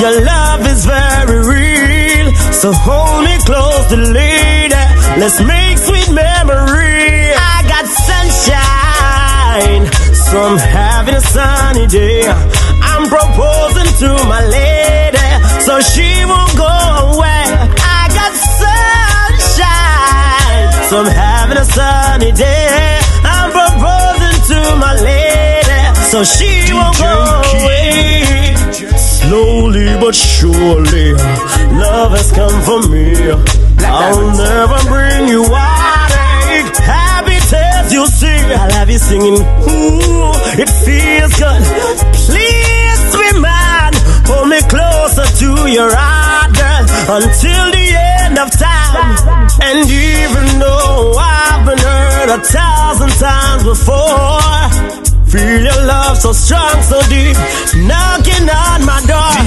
your love is very real. So hold me close, the lady. Let's make sweet memory. I got sunshine, I'm having a sunny day. I'm proposing to my lady, so she won't go away. I got sunshine, so I'm having a sunny day. I'm proposing to my lady, so she won't go away. Slowly but surely, love has come for me. I'll never bring you heartache. Happy tears you'll see. I'll have you singing. Ooh, it feels good. Please, your until the end of time. And even though I've been hurt a thousand times before. Feel your love so strong, so deep, knocking on my door.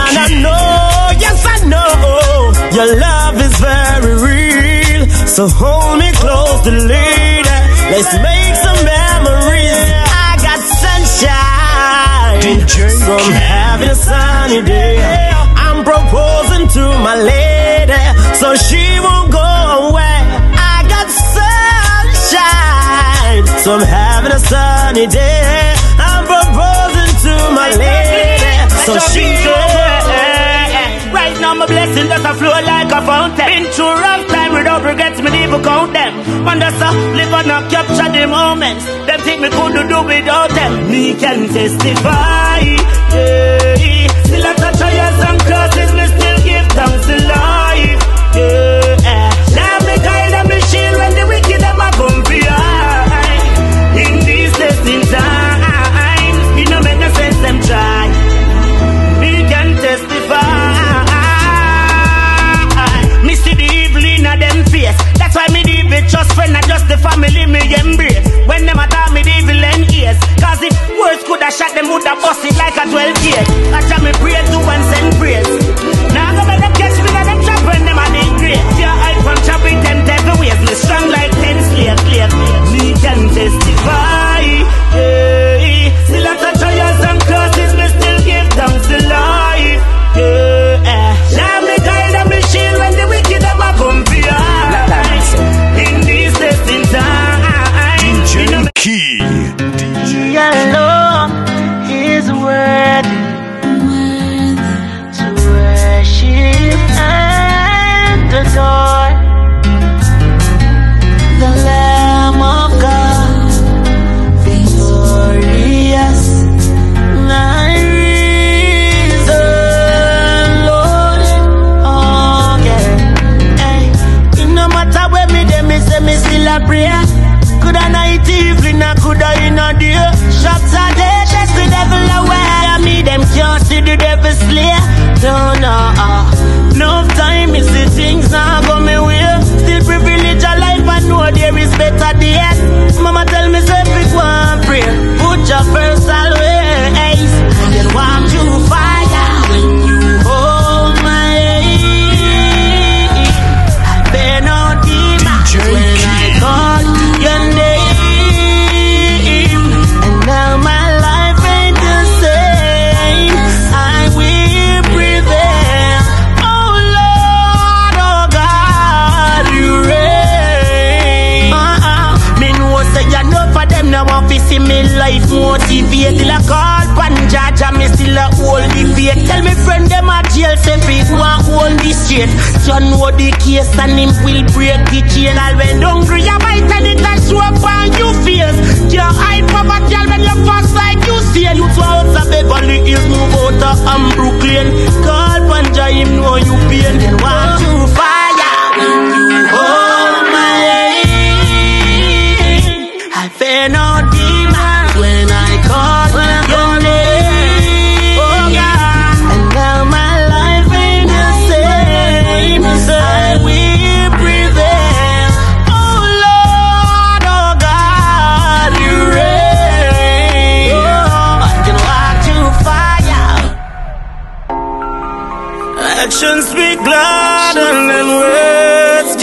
And I know, yes I know, your love is very real. So hold me close, the lady. Let's make some memories. I got sunshine, so having a sunny day. Proposing to my lady, so she won't go away. I got sunshine, so I'm having a sunny day. I'm proposing to my lady, so she won't go away. Right now, my blessing does a flow like a fountain. Been through rough time without regrets, me never count them. That's a live and not capture the moments. Them think me couldn't do without them. Me can testify. Yeah.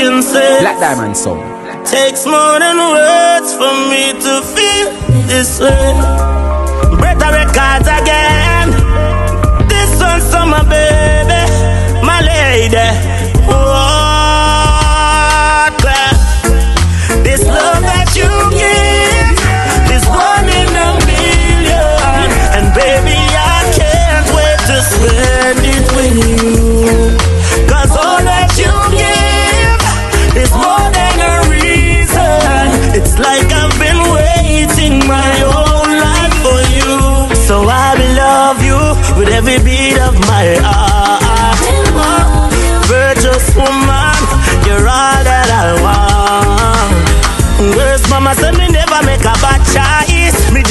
Say. Blaque Diamond Soul. Takes more than words for me to feel this way. Better records again. This one's for my baby, my lady.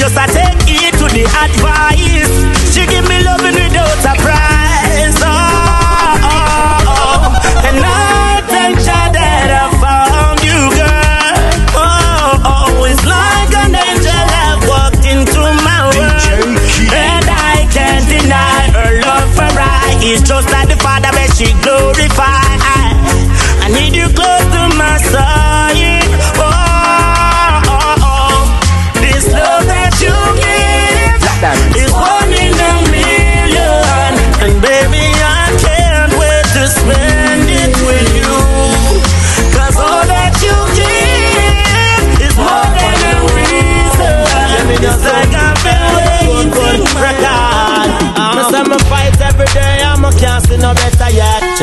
Just a take it to the advice.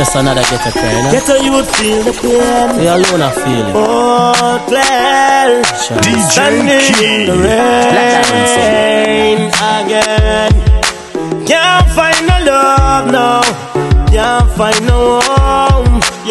Just another get a cry, no? Get how you would feel the pain. We alone are feeling. Oh, Claire, DJ standing in the rain again. Can't find no love now. Can't find no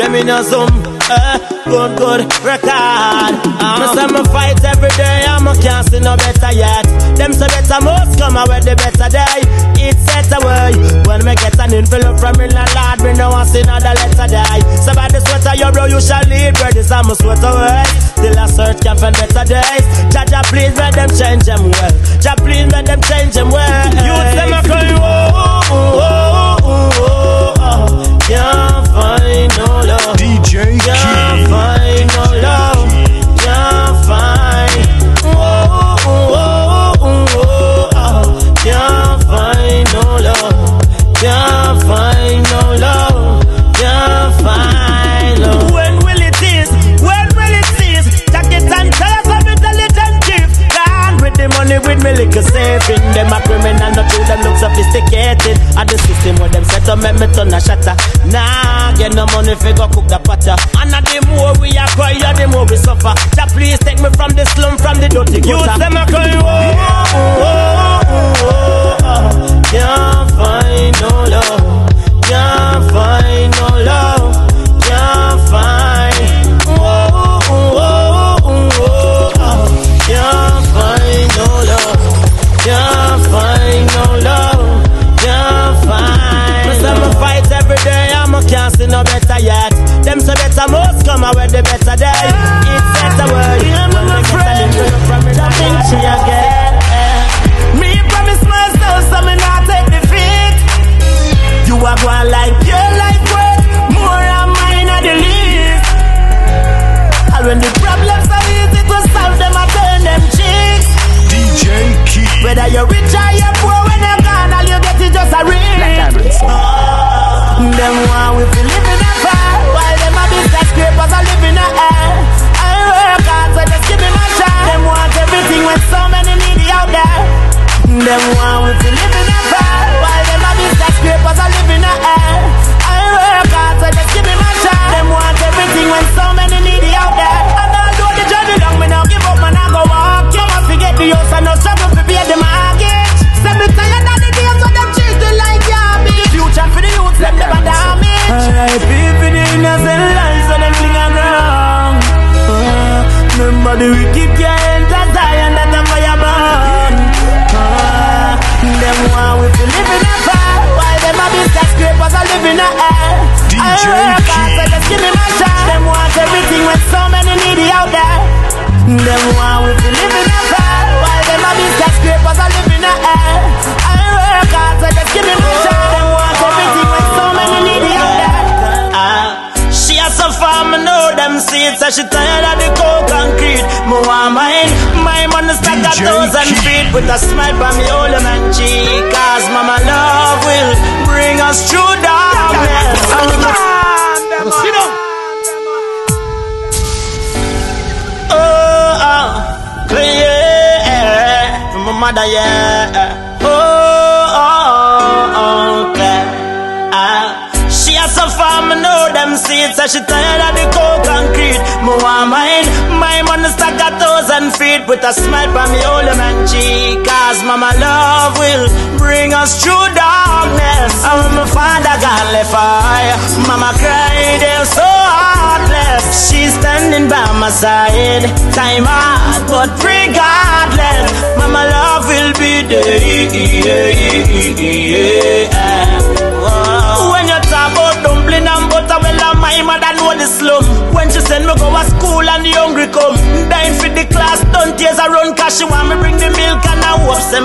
home. Yeah, me know some uh, good, good record. I'm a me fight every day. I'm a can't see no better yet. Them say better most come away the better day. It's set away when me get an envelope from in the Lord. Me no want see another letter die. So by the sweater you bro, you shall lead. Is I'm a sweat away. Still I search can find better days. Jah Jah please let them change them well. Jah please let them change them well. You them a cry oh oh oh oh. No love. DJ Can't Key. find no love. Can't find. Oh, oh, oh, oh, oh, oh. Can't find no love. Can't find no love. Can't find love. When will it is? When will it cease? And of intelligent gift. Gone with the money with me little saving. Them a criminal, not true. Them look sophisticated. At the system where them set up, make me turn a shatter. Nah, money fi go cook the potter. And the more we are cry, the more we suffer. Jah please take me from the slum, from the dirty gutter. Youth them a cry, oh, oh, oh, you rich or you poor, when you're gone, all you get is just a ring. Oh, them want we be living a fire, while them a business scrapers are living a air. Oh, I work hard, so just give me my shot. Them want everything when so many need it out there. Them want we be living a fire, while them a business scrapers are living a air. Oh, I work hard, so just give me my shot. Them want everything when so the wicked can't enter Zion that the fire burn. Ah, them want we to live in a fire, while them a be skyscrapers are living in a air. I DJ work hard, so just give me my shot. Them want everything when so many needy out there. Them want we to live in a fire, while them a be skyscrapers are living in a air. I work hard, so just give me my shot. Seeds, so she tired of the cold concrete. Want mine, my a thousand feet with a smile from me old man cheek. Cause mama love will bring us through darkness. And we Wanna sit down? Oh, oh, yeah, from my mother, yeah. Seeds, so she tired of the cold concrete. Want mine, my money stack a thousand feet with a smile from me old man cheek. Cause mama love will bring us through darkness. And when my father got left fire, mama cried, they're so heartless. She's standing by my side, time hard, but regardless, mama love will be there.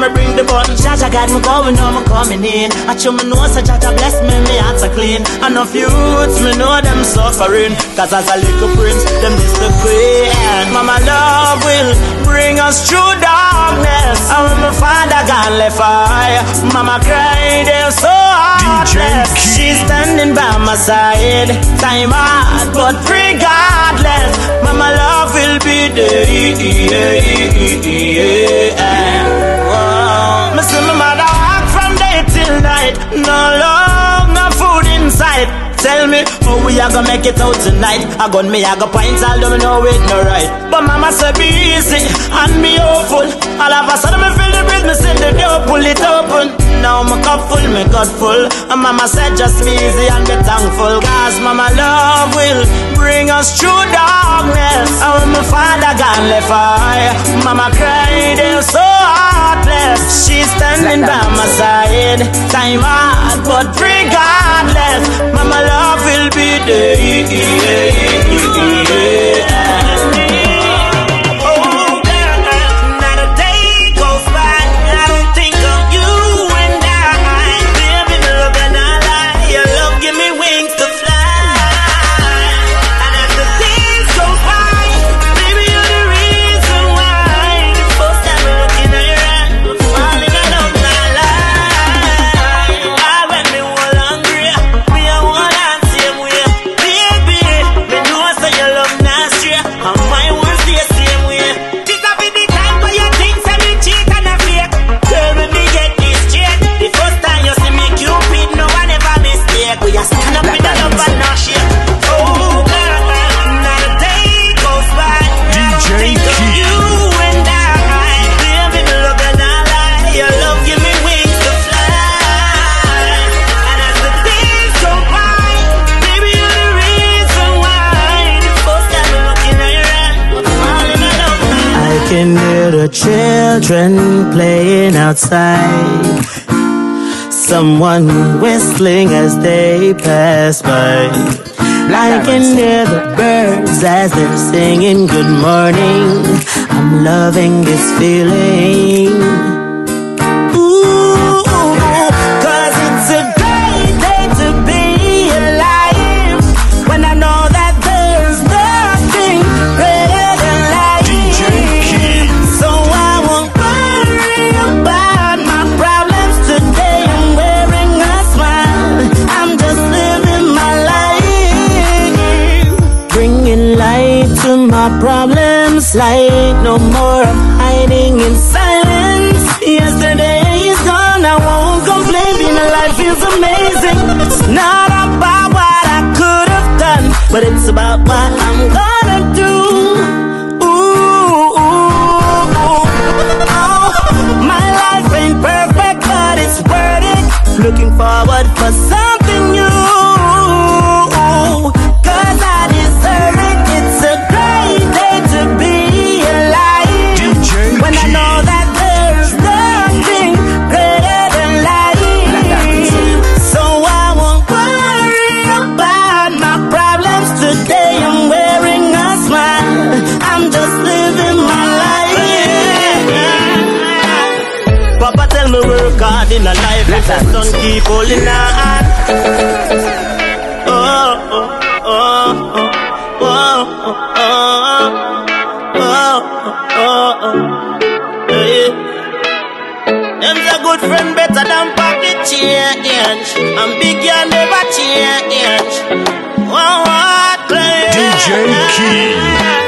Me bring the bun. Jah Jah got me going, know me coming in. I show me know, so Jah Jah bless me, me heart so clean. Enough youths, me know them suffering, cause as a little prince, them is the queen. Mama love will bring us through darkness. And when my father gone left fire, mama cried, they're so heartless. She's standing by my side, time hard, but regardless, mama love will be there. Me how we are gonna make it out tonight. I gun me, I got points, although me know it no right. But mama said be easy and be hopeful. All of a sudden me feel the breeze, me see the door pull it open. Now my cup full, me gut full. And mama said just be easy and be thankful. Cause mama love will bring us through darkness. And when my father gone left fire, mama cried, they're so heartless. She's standing by my side, time hard, but regardless, mama love will be there. Children playing outside. Someone whistling as they pass by. I can hear the birds as they're singing good morning. I'm loving this feeling. My problems. Light no more hiding in silence. Yesterday is gone. I won't complain. Being alive feels amazing. It's not about what I could have done, but it's about what I'm gonna do. Ooh, ooh, ooh. Oh, my life ain't perfect, but it's worth it. Looking forward for something if the sun keep holding on. Oh, oh, oh, oh, oh, oh, oh, oh, oh. Them's a good friend better than pocket change. And big girl never change. Oh, DJ Key.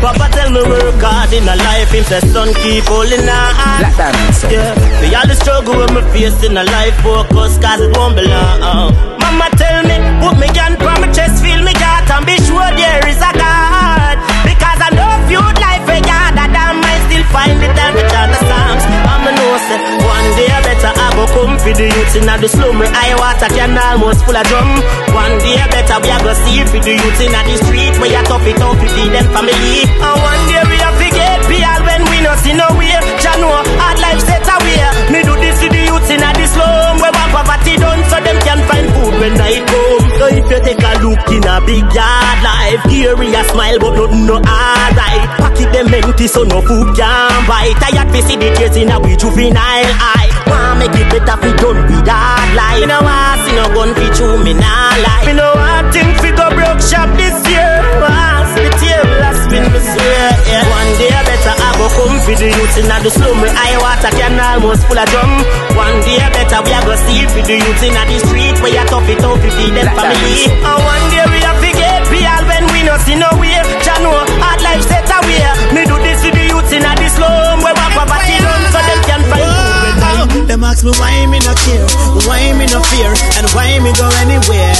Papa tell me work hard in a life if the sun keep holding on. Blaque Diamond. Yeah, me all the struggle when me face in a life focus cause it won't belong. Mama tell me, put me hand on my chest, feel me heart and be sure there is a God. Because I know few life a God that I might still find time to chant the songs. I'ma know say one day better I go come for the youths in the slum. I water can almost full of drum. One day better we a go see for the youths in the street where you tough it up to feed them family. And one day we a forget people when we no see no way. Jah know hard life set away. Me do this to the youths in the slum where one poverty done so them can find food when night come. So if you take a look in a big yard life, here we a smile but nothing no alright. Pocket them empty so no food can buy. Tired to see the tears in a we juvenile eye. Want make it better fi done with hard life. Me no want see no gun fi chew me nah lie. Me no want think fi go broke shop this year. See the table a spin me swear. One day better I go come fi the youths inna the slum. Me eye water can almost full of drum. One day better we a go see fi the youths inna the street where you tough it out fi feed them family. And one day we a forget people when we no see no way. Jah know hard life set away. Me do this to the youths inna the slum where one poverty done so them can find oh, food when oh. night Them ask me why me no care, why me no fear, and why me go anywhere.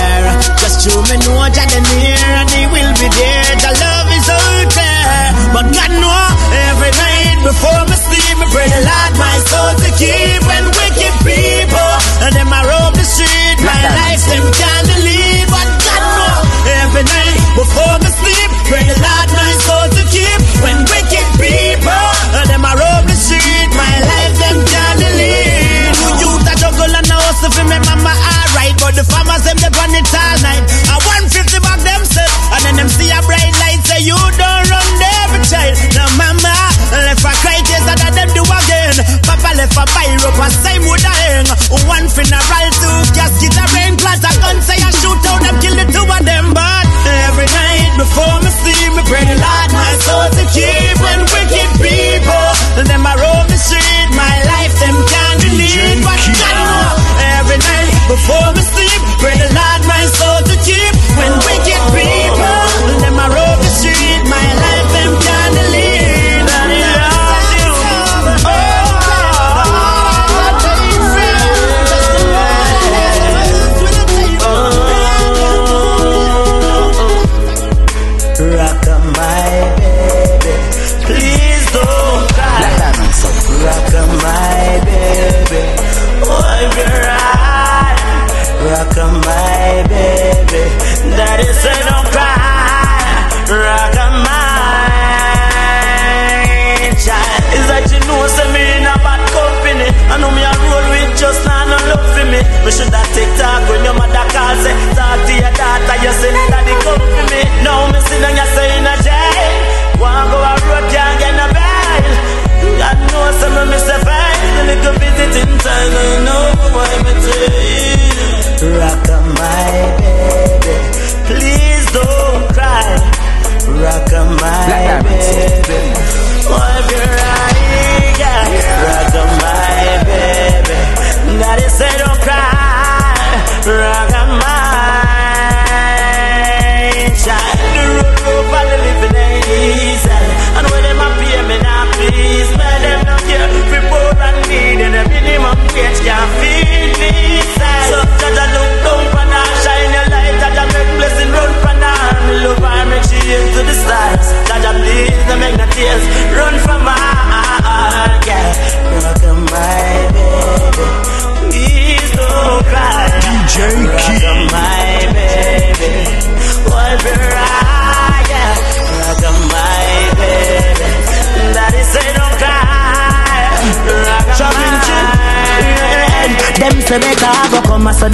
Just you me know that they near and they will be there. The love is out there, but God know every night before me sleep, me pray the Lord my soul to keep. When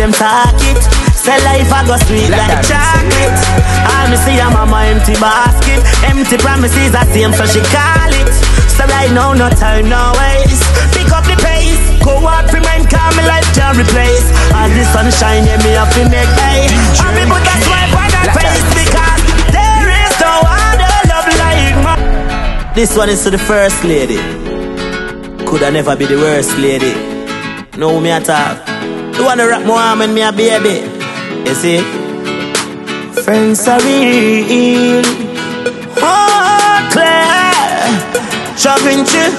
them talk it. Say life I go sweet Black like chocolate. All me see a mama empty basket. Empty promises are same, so she call it. So right now, no time, no waste. Pick up the pace. Go out for mine, come life can't replace. All the sunshine, yeah, me have to make hay. And me put a smile on that face because there is no other love like my. This one is to the first lady. Coulda never be the worst lady. No me at all. The wanna rock my arm and me a baby. You see? Friends are real. Oh, Claire. Chill.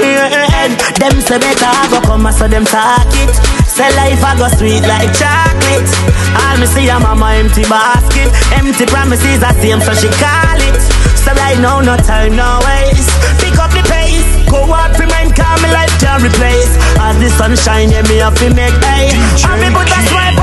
Yeah. Them say better I go come so them talk it. Say life I go sweet like chocolate. All me see a mama empty basket. Empty promises are same so she call it. So right now no time no waste. Pick up the pace. Go out life can't replace. As the sunshine yeah me have to make hay. And me put a smile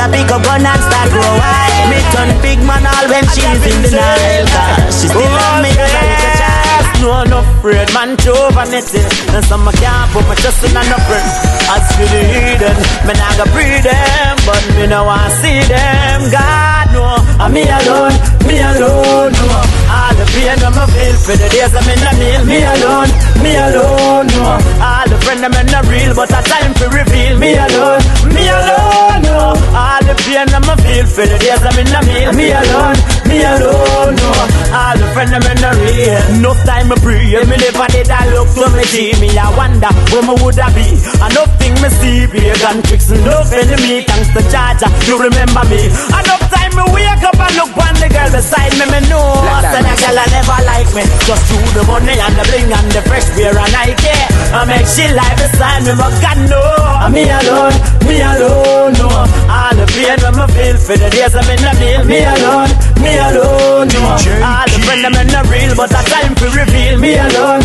Coulda pick up gun and start grow wild. Me turn big man all when she's in the Nile. She still oh, love me cause I'm a child. No, no afraid, man, to vanity. And some I can't put my trust in no friend. As for the heathen, me not go breed them, but me no want see them. God, no, I'm me alone, me alone, no. All the pain that me feel for the days I'm in the meal, me alone, me alone, no. All the friend them in the real, but a time to reveal, me alone, me alone, no. All the pain that me feel for the days I'm in the meal, me alone, me alone, no. All the friend them in the real, enough time me pray, me never did I look to me see me, I wonder where me would I be. Enough thing me see, pagan tricks, enough enemy, thanks to Jah Jah, you remember me. Enough me wake up and look on the girl beside me, me know. Say that girl I never like me, just do the money and the bling and the fresh beer and Nike. I make she life beside me, but God no, I'm me alone, me alone, no. All the pain when me feel for the days I'm in the meal, me alone, me alone, no. All the friend them in the real, but a time to reveal, me alone,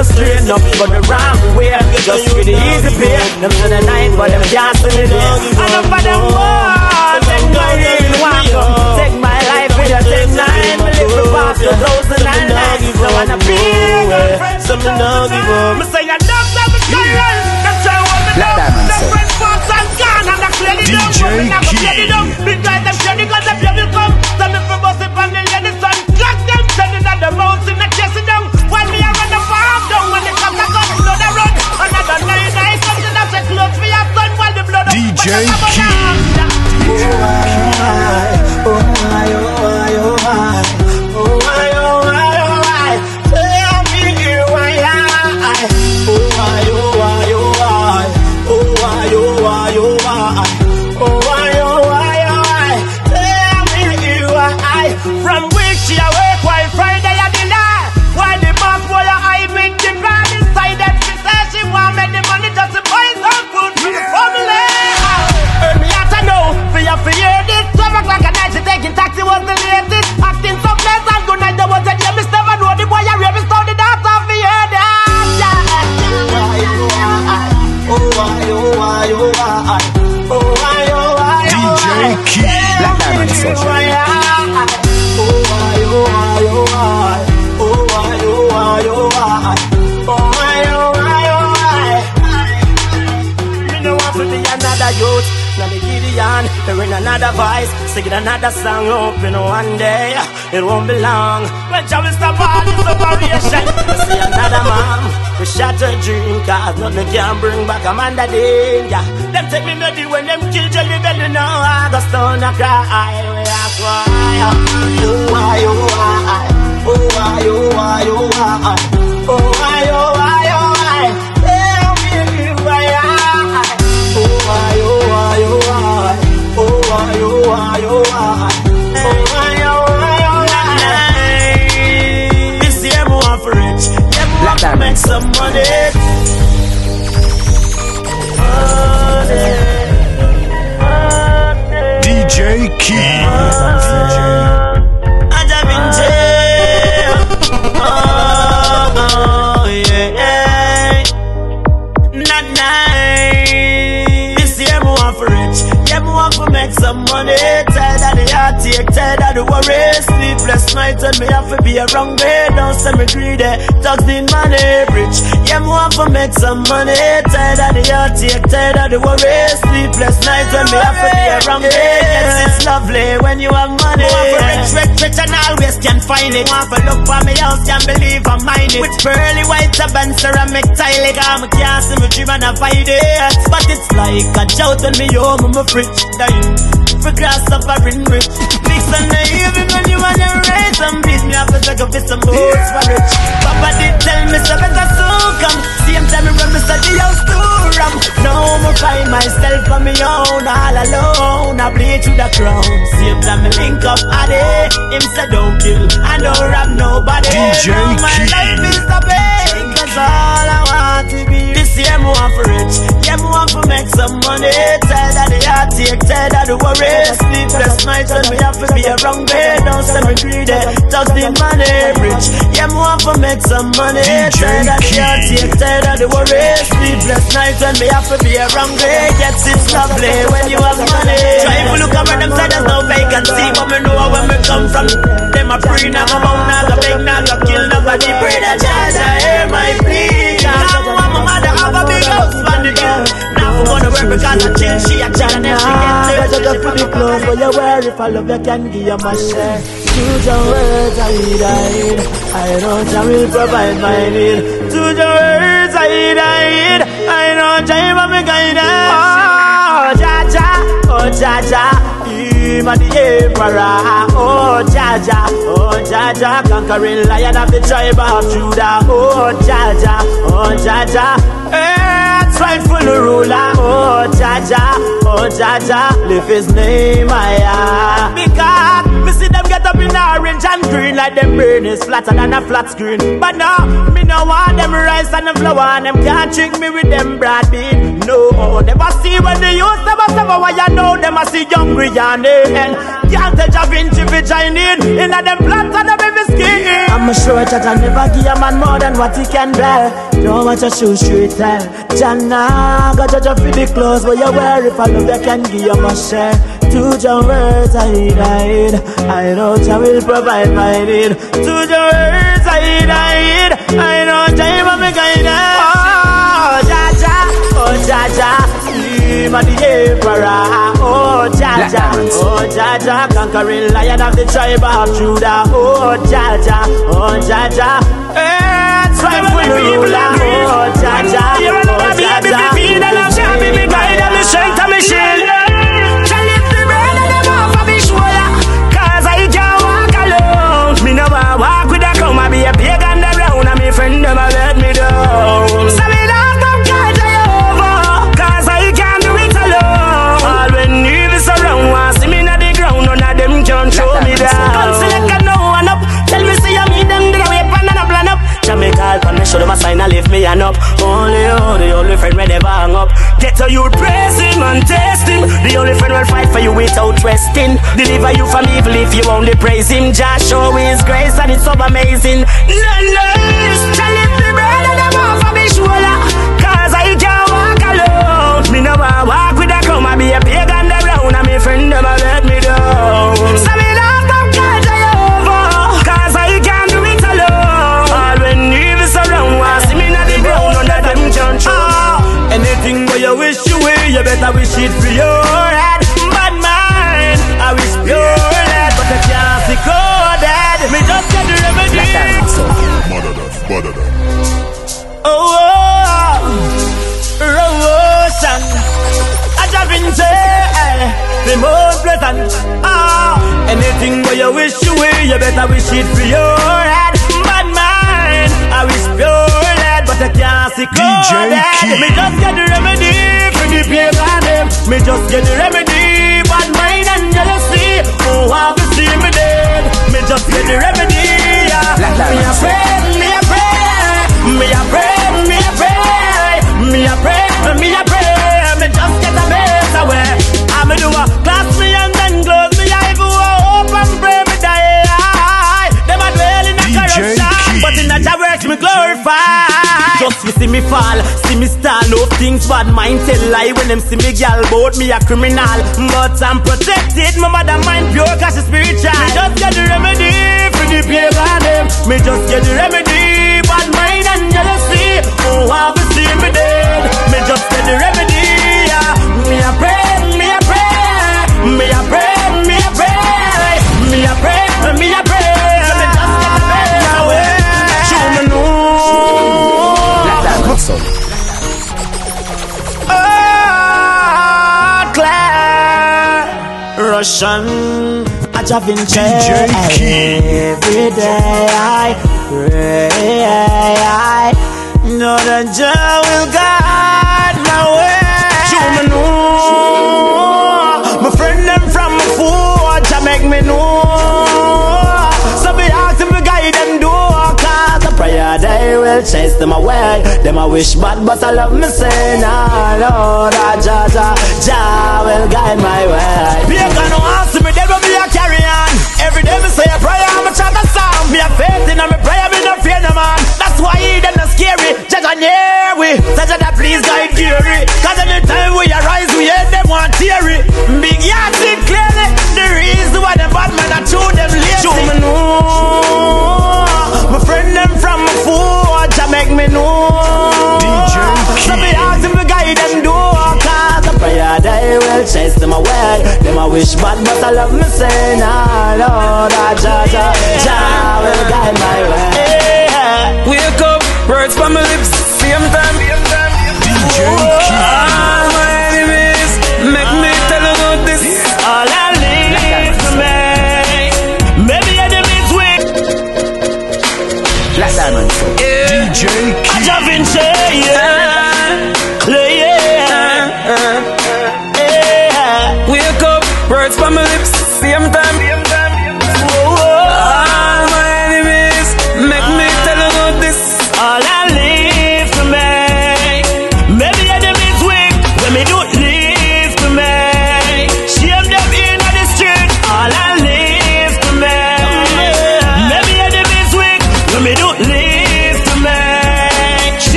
can't make me up, but the wrong way. Just for the easy pay, them to the night, but them can't see the day. Enough of them want, take my real one, take my life with a take nine, me live for past the thousand and nine. So I'm a big friend, so me no give up. Me say I love them, it's Them try to hold me down, them friends fast and gone, and I clearly don't want me now, clearly don't. While the blood DJ Key. Another voice, singing another song, hoping one day. It won't be long. When shall we stop all this operation? We see another man, we shatter dream Cause nothing can bring back a man that yeah. Them take me melody when them kill Jelly Belly. Now I go stone a cry. We ask why Oh why ah, oh why ah, ah. Oh why oh why oh why Oh why oh why oh why Oh oh oh Oh oh oh This year want for rich Yeah me want to make some money. DJ Key. And tired of the worry. Sleepless nights and me have to be around me. Don't send me greedy. Thugs in money, rich. Yeah, me want to make some money. Tired of the heartache, tired of the worry. Sleepless nights and me have to be around me. Yes, it's lovely when you have money. Want for rich, rich, rich and always can find it. Want for look for me house, can't believe I mind it. With pearly white and ceramic tile, I'm a can't see me dream and I fight it. But it's like a jolt when me home, I'm a fridge. Dying for grass suffering rich. Mix and the even when you wanna raise some beats, me have to take a bit some boots for rich. Papa did tell me so better soon come. Same time me run me study house to ram. Now me find myself on me own, all alone. I bleed through the crown. Same time me link up Addy. Him say don't kill, I don't rob nobody. DJ Now my Key. life is a pain, cause all I want to be. Me want for rich, yeah me want to make some money. Tired of the heartache, tired of the worry. Sleepless nights and we have to be around me. Don't send me greedy, thugs need money, rich. Yeah me want to make some money. Tired of the heartache, tired of the worry. Sleepless nights and we have to be around me. Yes, it's lovely when you have money. Try to look around them side, there's no vacancy, but me know where me come from. Them a free, now go bound, now go beg, now go kill nobody. Pray that Jah Jah hear my plea. Want my mother the girl. Now for gonna work because I chill, she a child and then she just for the clothes but you wear If I love you can give you my share. To your words I hide. I know Jah will provide my need. To your words I hide. I know Jah will me guide Oh Jah Jah Oh Jah Jah Him a the emperor. Oh Jah Oh Jah Conquering lion of the tribe of Judah. Oh Jah Oh Jah Jah Earth's rightful ruler. Oh Jah Oh Jah Lift his name higher Because me see them get up in orange and green Like them brain is flatter than a flat screen. But now, me no want them rice and them flour And them can't trick me with them broad bean No, never see when they use as ever Why you know them I see hungry and in Can't tell Jah Vinci for Chinese Inna them plants and them every skin. I'm sure that I never give a man more than what he can bear. Don't want your shoes straight tell eh? Jana, got judge for the clothes But you wear. If I love you can give you my share. To your words I hide I know Jah will provide my need To your words I hide I know Jah will me guide Oh Jah Jah, oh Jah Jah Him a the emperor Oh Jah Jah, oh Jah Jah Conquering lion of the tribe of Judah Oh Jah Jah, oh Jah Jah Earth's rightful ruler Oh Jah Jah, oh Jah Jah Cause you praise him and test him. The only friend will fight for you without resting. Deliver you from evil if you only praise him. Just show his grace and it's so amazing. No, no, tell him the brother them off of his shoulder. Cause I can't walk alone. Me no want walk with a come. I be a pagan around and me friend a let me down. you wish you will, you better wish it for your head. Bad mind, I wish pure lead, but I can't see coded. Me just get the remedy. Mother that, mother that. Oh, oh, oh Rosan, I just been eh, the most pleasant. Ah, anything where you wish you will, you better wish it for your head. I see DJ. Me just get the remedy for the pagan them. Me just get the remedy, bad mind and jealousy. Oh, want to see me dead. Me just get the remedy. Yeah. Me a pray, me a pray, me a pray, me a pray, me a pray, me a pray. Me just get a mess away. I'ma do a class me and then close me eye go hope and pray me die. Them a dwell in a DJ corruption, but in a works me glorify. Just you see me fall, see me stall, no things bad mind tell lie when them see me gal bout me a criminal, but I'm protected. My mother mind pure, cause she spiritual. Me just get the remedy for the pagan them. Me just get the remedy, bad mind and jealousy. Oh, want to see me dead. A Javin DJ Key. Every day. I pray I know that Jah will guide my way. Show me know? My friend them from my foot Jah make me know they chase them away. Them I wish bad but I love me say nah Lord ah, Jah Jah Jah will guide my way. Be a gonna ask me dead will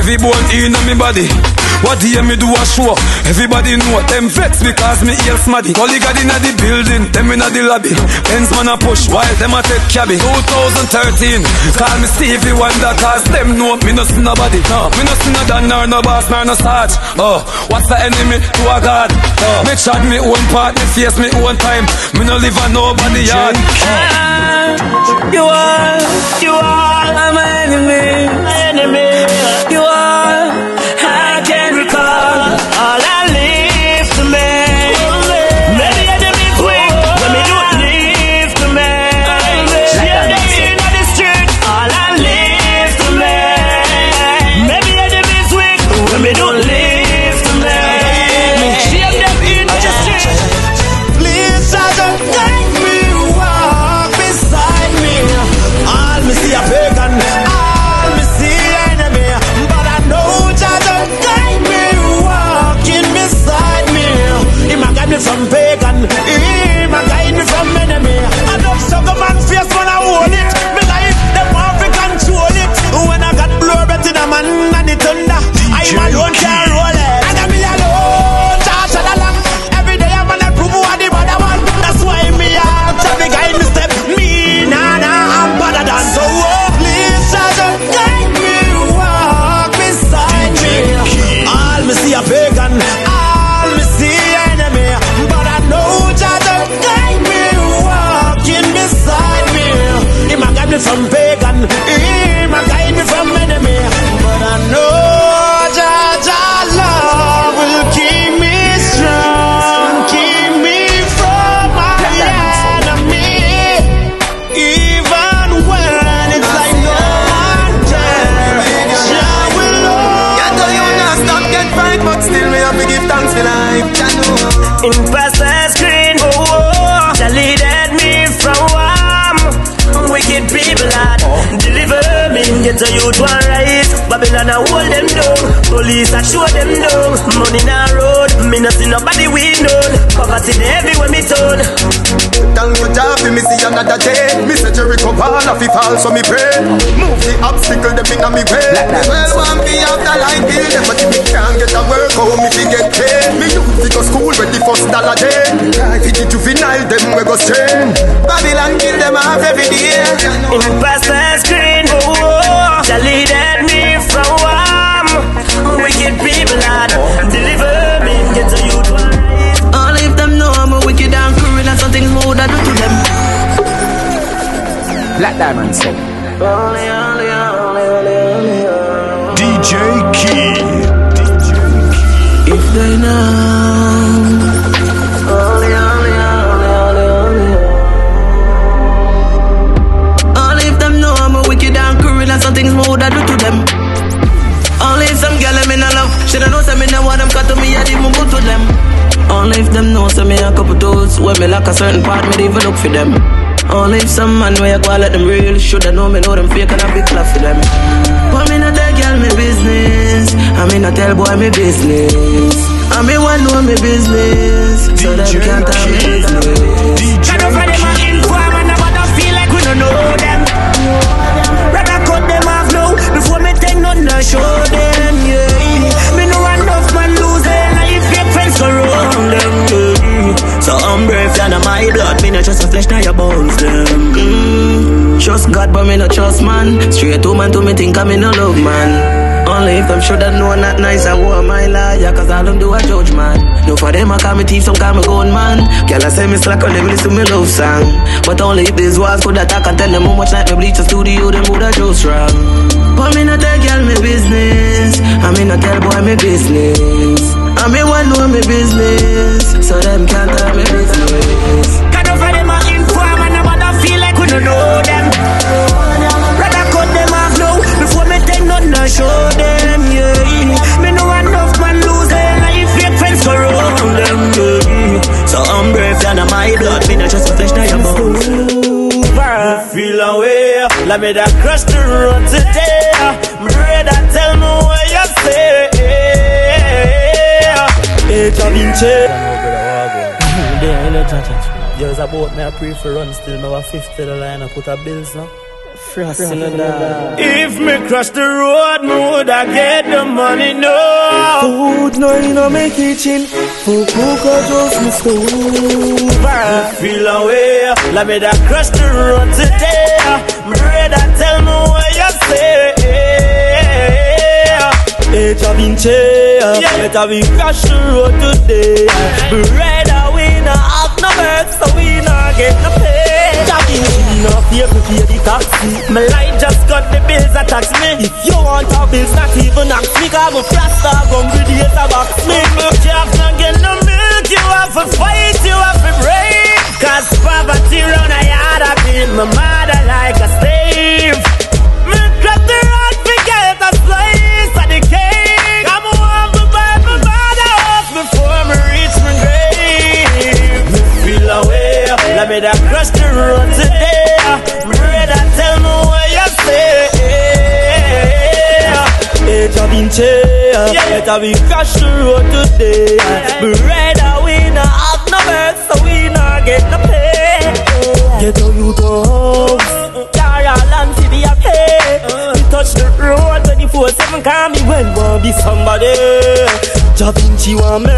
every bone in me body. What do me do a show? Everybody know them vex because me ear smaddy. Colleague inna the building, them inna the lobby. Benz man a push while them a take cabby. 2013, call me Stevie Wonder cause them know me no see nobody. No, me no see no Dan nor no boss nor no sarge. Oh, what's the enemy to a God? Oh, me chat me own part, me face me own time. Me no live on nobody yard. You are, you are my enemy. Enemy You are, Jericho wall, if it fall, so me pray. Move the obstacle, them inna me way. Well, one be out the line, bill them, but if me can't get a work, how me fi get paid? Me youth fi go school with the first dollar day. If the juvenile, them we go strain. Babylon kill them off every day. In the past the screen, oh, oh, oh Jah leaded me from warm. Wicked people had deliver me, get to you right. All if them know I'm a wicked and cruel and some things more that do to them. Blaque Diamond Soul. DJ Key. If they know. Only, only, only, only, only. Only if them know I'm a wicked and cruel and some things more that do to them. Only if some girl I'm in a love. Should I know some me know what them cut to me, I even go to them. Only if them know some me a couple toes. When me like a certain part, me even look for them. Only if some man where I go let them real. Shoulda know me know them fake and I be clap for them. But me not tell girl me business. I me not tell boy me business. I me want know me business. So them DJ can't tell me Key. business. DJ Kind of them a inform and nobody feel like we don't know them. Rather cut them off now before me take nothing and show them. My blood, me not just a flesh, now your bones them. Mm, trust God, but me no trust man. Straight to man to me think I'm in no love man. Only if them sure that no not nice, I want my liar, cause all them do a judge man. No for them, I call me thief, some call me gold man. Girl, I say me slack on them, listen me love song. But only if these walls could attack and tell them how much like me bleach a studio, them would have just wrong. But me not tell girl me business, I me not tell boy me business. I me one know me business, so them can't tell me business. Show them. Yeah, me know enough man lose their life, fake friends go round them. Yeah. So I'm brave and my blood, me not just a flesh, now your bones. Feel away, let me that cross the road today. Brother, tell me what you say. It's *laughs* a vintage. There's a boat me I pray for run still me a fifth to the line I put a bills now. Frost in the dark. If me cross the road, me woulda get the money no. Food no in my kitchen. For cook or just my stove. Feel away, let me that cross the road today. Brother, tell me what you say. It's a vintage, better we crash the road today. Brother, we not have no work, so we not get no pay. Not pay to pay the taxi. My life just got the bills that tax me. If you want our bills, not even ask me, cause a plaster, gun with the a box me. Milk, you have not get no milk, you have to fight, you have to break. Cause poverty run a yard, I beat my mother like a slave. Me cross the road, forget a slice of the cake. I'm a want to buy my mother off before me reach my grave. Me feel away, let me that cross the road today. Brother, tell me what you say. It's a vintage, better we crash the road today. Brother, we not have no work, so we not get no pay. Get how you go. Car or land to be a pay. We touch the road 24-7, call me when want be somebody. Jah Vinci want me.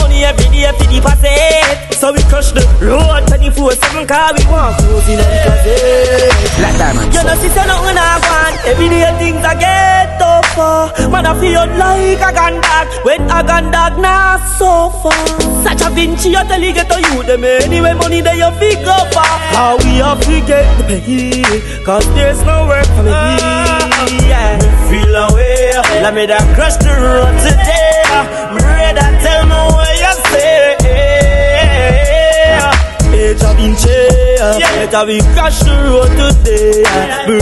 Money every day for the pocket. So we crush the road 24-7, call we want in the closet. Blaque Diamond You know, she say nothing I want. Every day things I get tougher. Man, I feel like a gun dog. When a gun dog not suffer. Such a Vinci, you tell you get to you them anyway. Money that you fig for. How we have to get the pay. Cause there's no work for me. Ah. Yeah. Feel away. Let me that cross the road today. It's a vintage, better we crash the road today. Brother, we